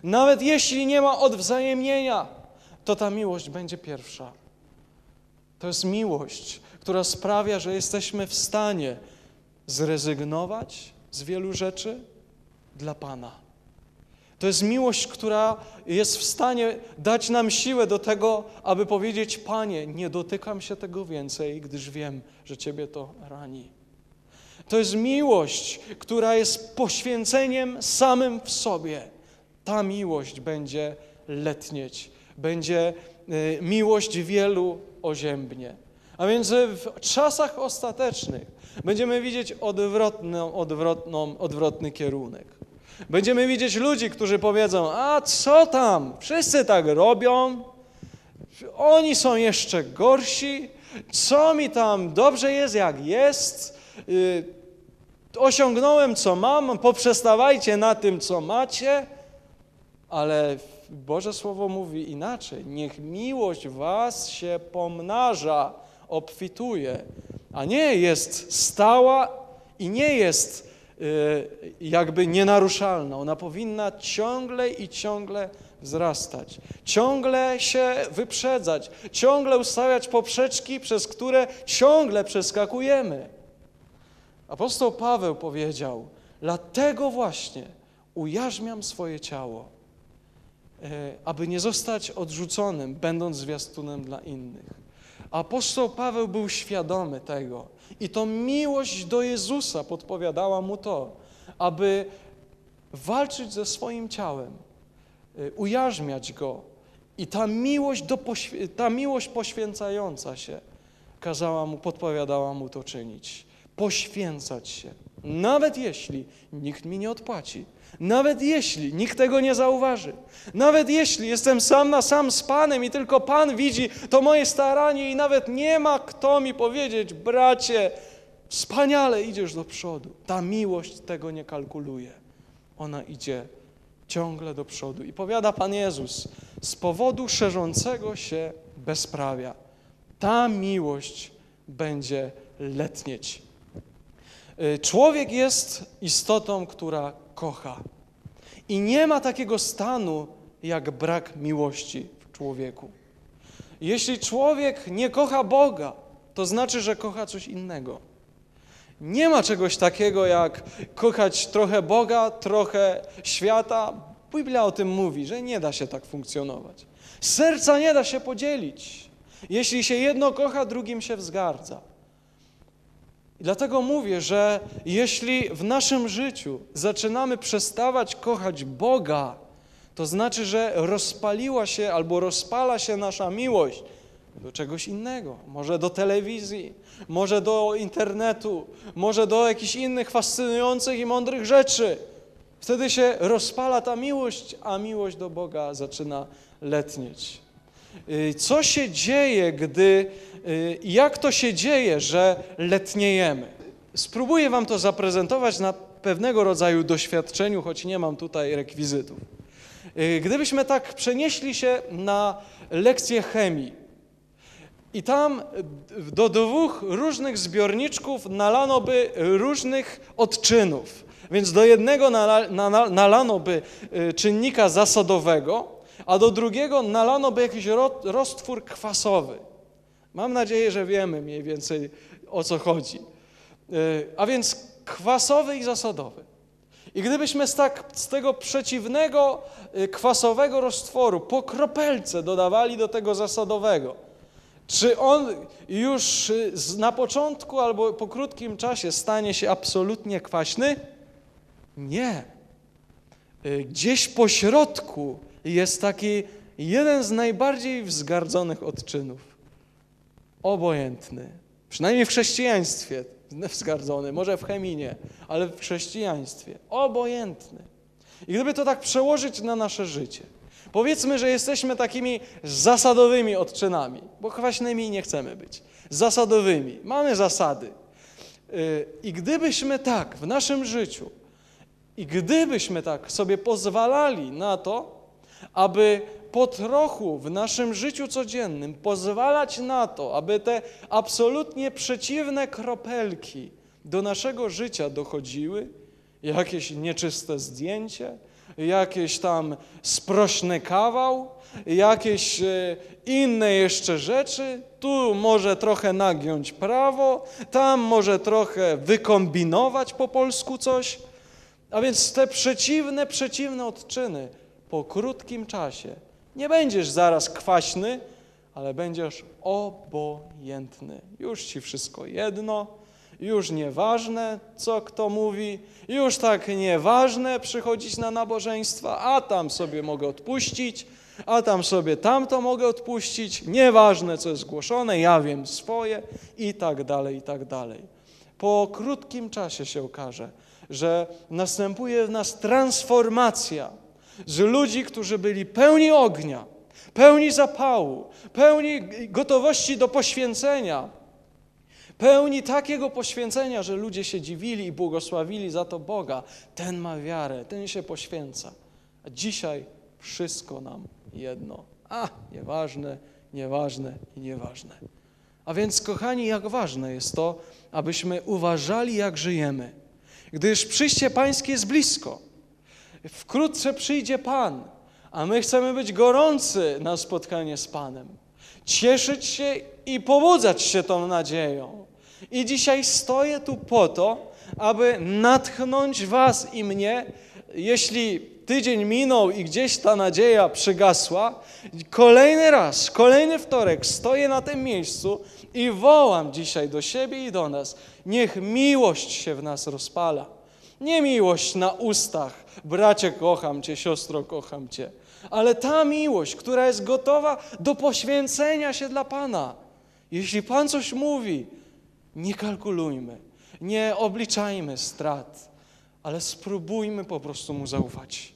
Nawet jeśli nie ma odwzajemnienia, to ta miłość będzie pierwsza. To jest miłość, która sprawia, że jesteśmy w stanie zrezygnować z wielu rzeczy dla Pana. To jest miłość, która jest w stanie dać nam siłę do tego, aby powiedzieć: Panie, nie dotykam się tego więcej, gdyż wiem, że Ciebie to rani. To jest miłość, która jest poświęceniem samym w sobie. Ta miłość będzie letnieć, będzie y, miłość wielu oziębnie. A więc w czasach ostatecznych będziemy widzieć odwrotną, odwrotną, odwrotny kierunek. Będziemy widzieć ludzi, którzy powiedzą: A co tam? Wszyscy tak robią. Oni są jeszcze gorsi. Co mi tam? Dobrze jest, jak jest. Yy, osiągnąłem, co mam. Poprzestawajcie na tym, co macie. Ale Boże Słowo mówi inaczej. Niech miłość was się pomnaża, obfituje, a nie jest stała i nie jest Y, jakby nienaruszalna. Ona powinna ciągle i ciągle wzrastać, ciągle się wyprzedzać, ciągle ustawiać poprzeczki, przez które ciągle przeskakujemy. Apostoł Paweł powiedział: Dlatego właśnie ujarzmiam swoje ciało, aby nie zostać odrzuconym, będąc zwiastunem dla innych. Apostoł Paweł był świadomy tego i to miłość do Jezusa podpowiadała mu to, aby walczyć ze swoim ciałem, y, ujarzmiać go. I ta miłość, do ta miłość poświęcająca się kazała mu, podpowiadała mu to czynić. Poświęcać się, nawet jeśli nikt mi nie odpłaci nawet jeśli nikt tego nie zauważy, nawet jeśli jestem sam na sam z Panem i tylko Pan widzi to moje staranie i nawet nie ma kto mi powiedzieć, bracie, wspaniale idziesz do przodu. Ta miłość tego nie kalkuluje. Ona idzie ciągle do przodu. I powiada Pan Jezus, z powodu szerzącego się bezprawia, ta miłość będzie letnieć. Y, człowiek jest istotą, która kocha. I nie ma takiego stanu jak brak miłości w człowieku. Jeśli człowiek nie kocha Boga, to znaczy, że kocha coś innego. Nie ma czegoś takiego jak kochać trochę Boga, trochę świata. Biblia o tym mówi, że nie da się tak funkcjonować. Serca nie da się podzielić. Jeśli się jedno kocha, drugim się wzgardza. I dlatego mówię, że jeśli w naszym życiu zaczynamy przestawać kochać Boga, to znaczy, że rozpaliła się albo rozpala się nasza miłość do czegoś innego. Może do telewizji, może do internetu, może do jakichś innych fascynujących i mądrych rzeczy. Wtedy się rozpala ta miłość, a miłość do Boga zaczyna letnieć. Y, co się dzieje, gdy, jak to się dzieje, że letniejemy? Spróbuję Wam to zaprezentować na pewnego rodzaju doświadczeniu, choć nie mam tutaj rekwizytów. Y, gdybyśmy tak przenieśli się na lekcję chemii i tam do dwóch różnych zbiorniczków nalano by różnych odczynów, więc do jednego nalano by czynnika zasadowego, a do drugiego nalano by jakiś roztwór kwasowy. Mam nadzieję, że wiemy mniej więcej o co chodzi. E, a więc kwasowy i zasadowy. I gdybyśmy z, tak, z tego przeciwnego e, kwasowego roztworu po kropelce dodawali do tego zasadowego, czy on już e, na początku albo po krótkim czasie stanie się absolutnie kwaśny? Nie. Gdzieś po środku jest taki jeden z najbardziej wzgardzonych odczynów. Obojętny. Przynajmniej w chrześcijaństwie. wzgardzony, może w chemii nie, ale w chrześcijaństwie. Obojętny. I gdyby to tak przełożyć na nasze życie, powiedzmy, że jesteśmy takimi zasadowymi odczynami, bo kwaśnymi nie chcemy być. Zasadowymi. Mamy zasady. Yy, I gdybyśmy tak w naszym życiu, i gdybyśmy tak sobie pozwalali na to, aby po trochu w naszym życiu codziennym pozwalać na to, aby te absolutnie przeciwne kropelki do naszego życia dochodziły, jakieś nieczyste zdjęcie, jakieś tam sprośny kawał, jakieś e, inne jeszcze rzeczy. Tu może trochę nagiąć prawo, tam może trochę wykombinować po polsku coś. A więc te przeciwne, przeciwne odczyny po krótkim czasie nie będziesz zaraz kwaśny, ale będziesz obojętny. Już ci wszystko jedno, już nieważne, co kto mówi, już tak nieważne przychodzić na nabożeństwa, a tam sobie mogę odpuścić, a tam sobie tamto mogę odpuścić, nieważne, co jest zgłoszone, ja wiem swoje i tak dalej, i tak dalej. Po krótkim czasie się okaże, że następuje w nas transformacja z ludzi, którzy byli pełni ognia, pełni zapału, pełni gotowości do poświęcenia, pełni takiego poświęcenia, że ludzie się dziwili i błogosławili za to Boga. Ten ma wiarę, ten się poświęca. A dzisiaj wszystko nam jedno. A, nieważne, nieważne i nieważne. A więc, kochani, jak ważne jest to, abyśmy uważali, jak żyjemy, gdyż przyjście Pańskie jest blisko. Wkrótce przyjdzie Pan, a my chcemy być gorący na spotkanie z Panem, cieszyć się i pobudzać się tą nadzieją. I dzisiaj stoję tu po to, aby natchnąć Was i mnie, jeśli tydzień minął i gdzieś ta nadzieja przygasła, kolejny raz, kolejny wtorek stoję na tym miejscu i wołam dzisiaj do siebie i do nas, niech miłość się w nas rozpala. Nie miłość na ustach, bracie kocham cię, siostro kocham cię, ale ta miłość, która jest gotowa do poświęcenia się dla Pana. Jeśli Pan coś mówi, nie kalkulujmy, nie obliczajmy strat, ale spróbujmy po prostu Mu zaufać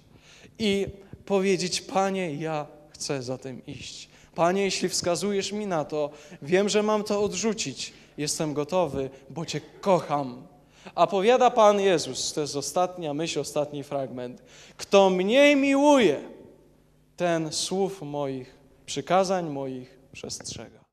i powiedzieć: Panie, ja chcę za tym iść. Panie, jeśli wskazujesz mi na to, wiem, że mam to odrzucić, jestem gotowy, bo Cię kocham. A powiada Pan Jezus, to jest ostatnia myśl, ostatni fragment. Kto mnie miłuje, ten słów moich, przykazań moich przestrzega.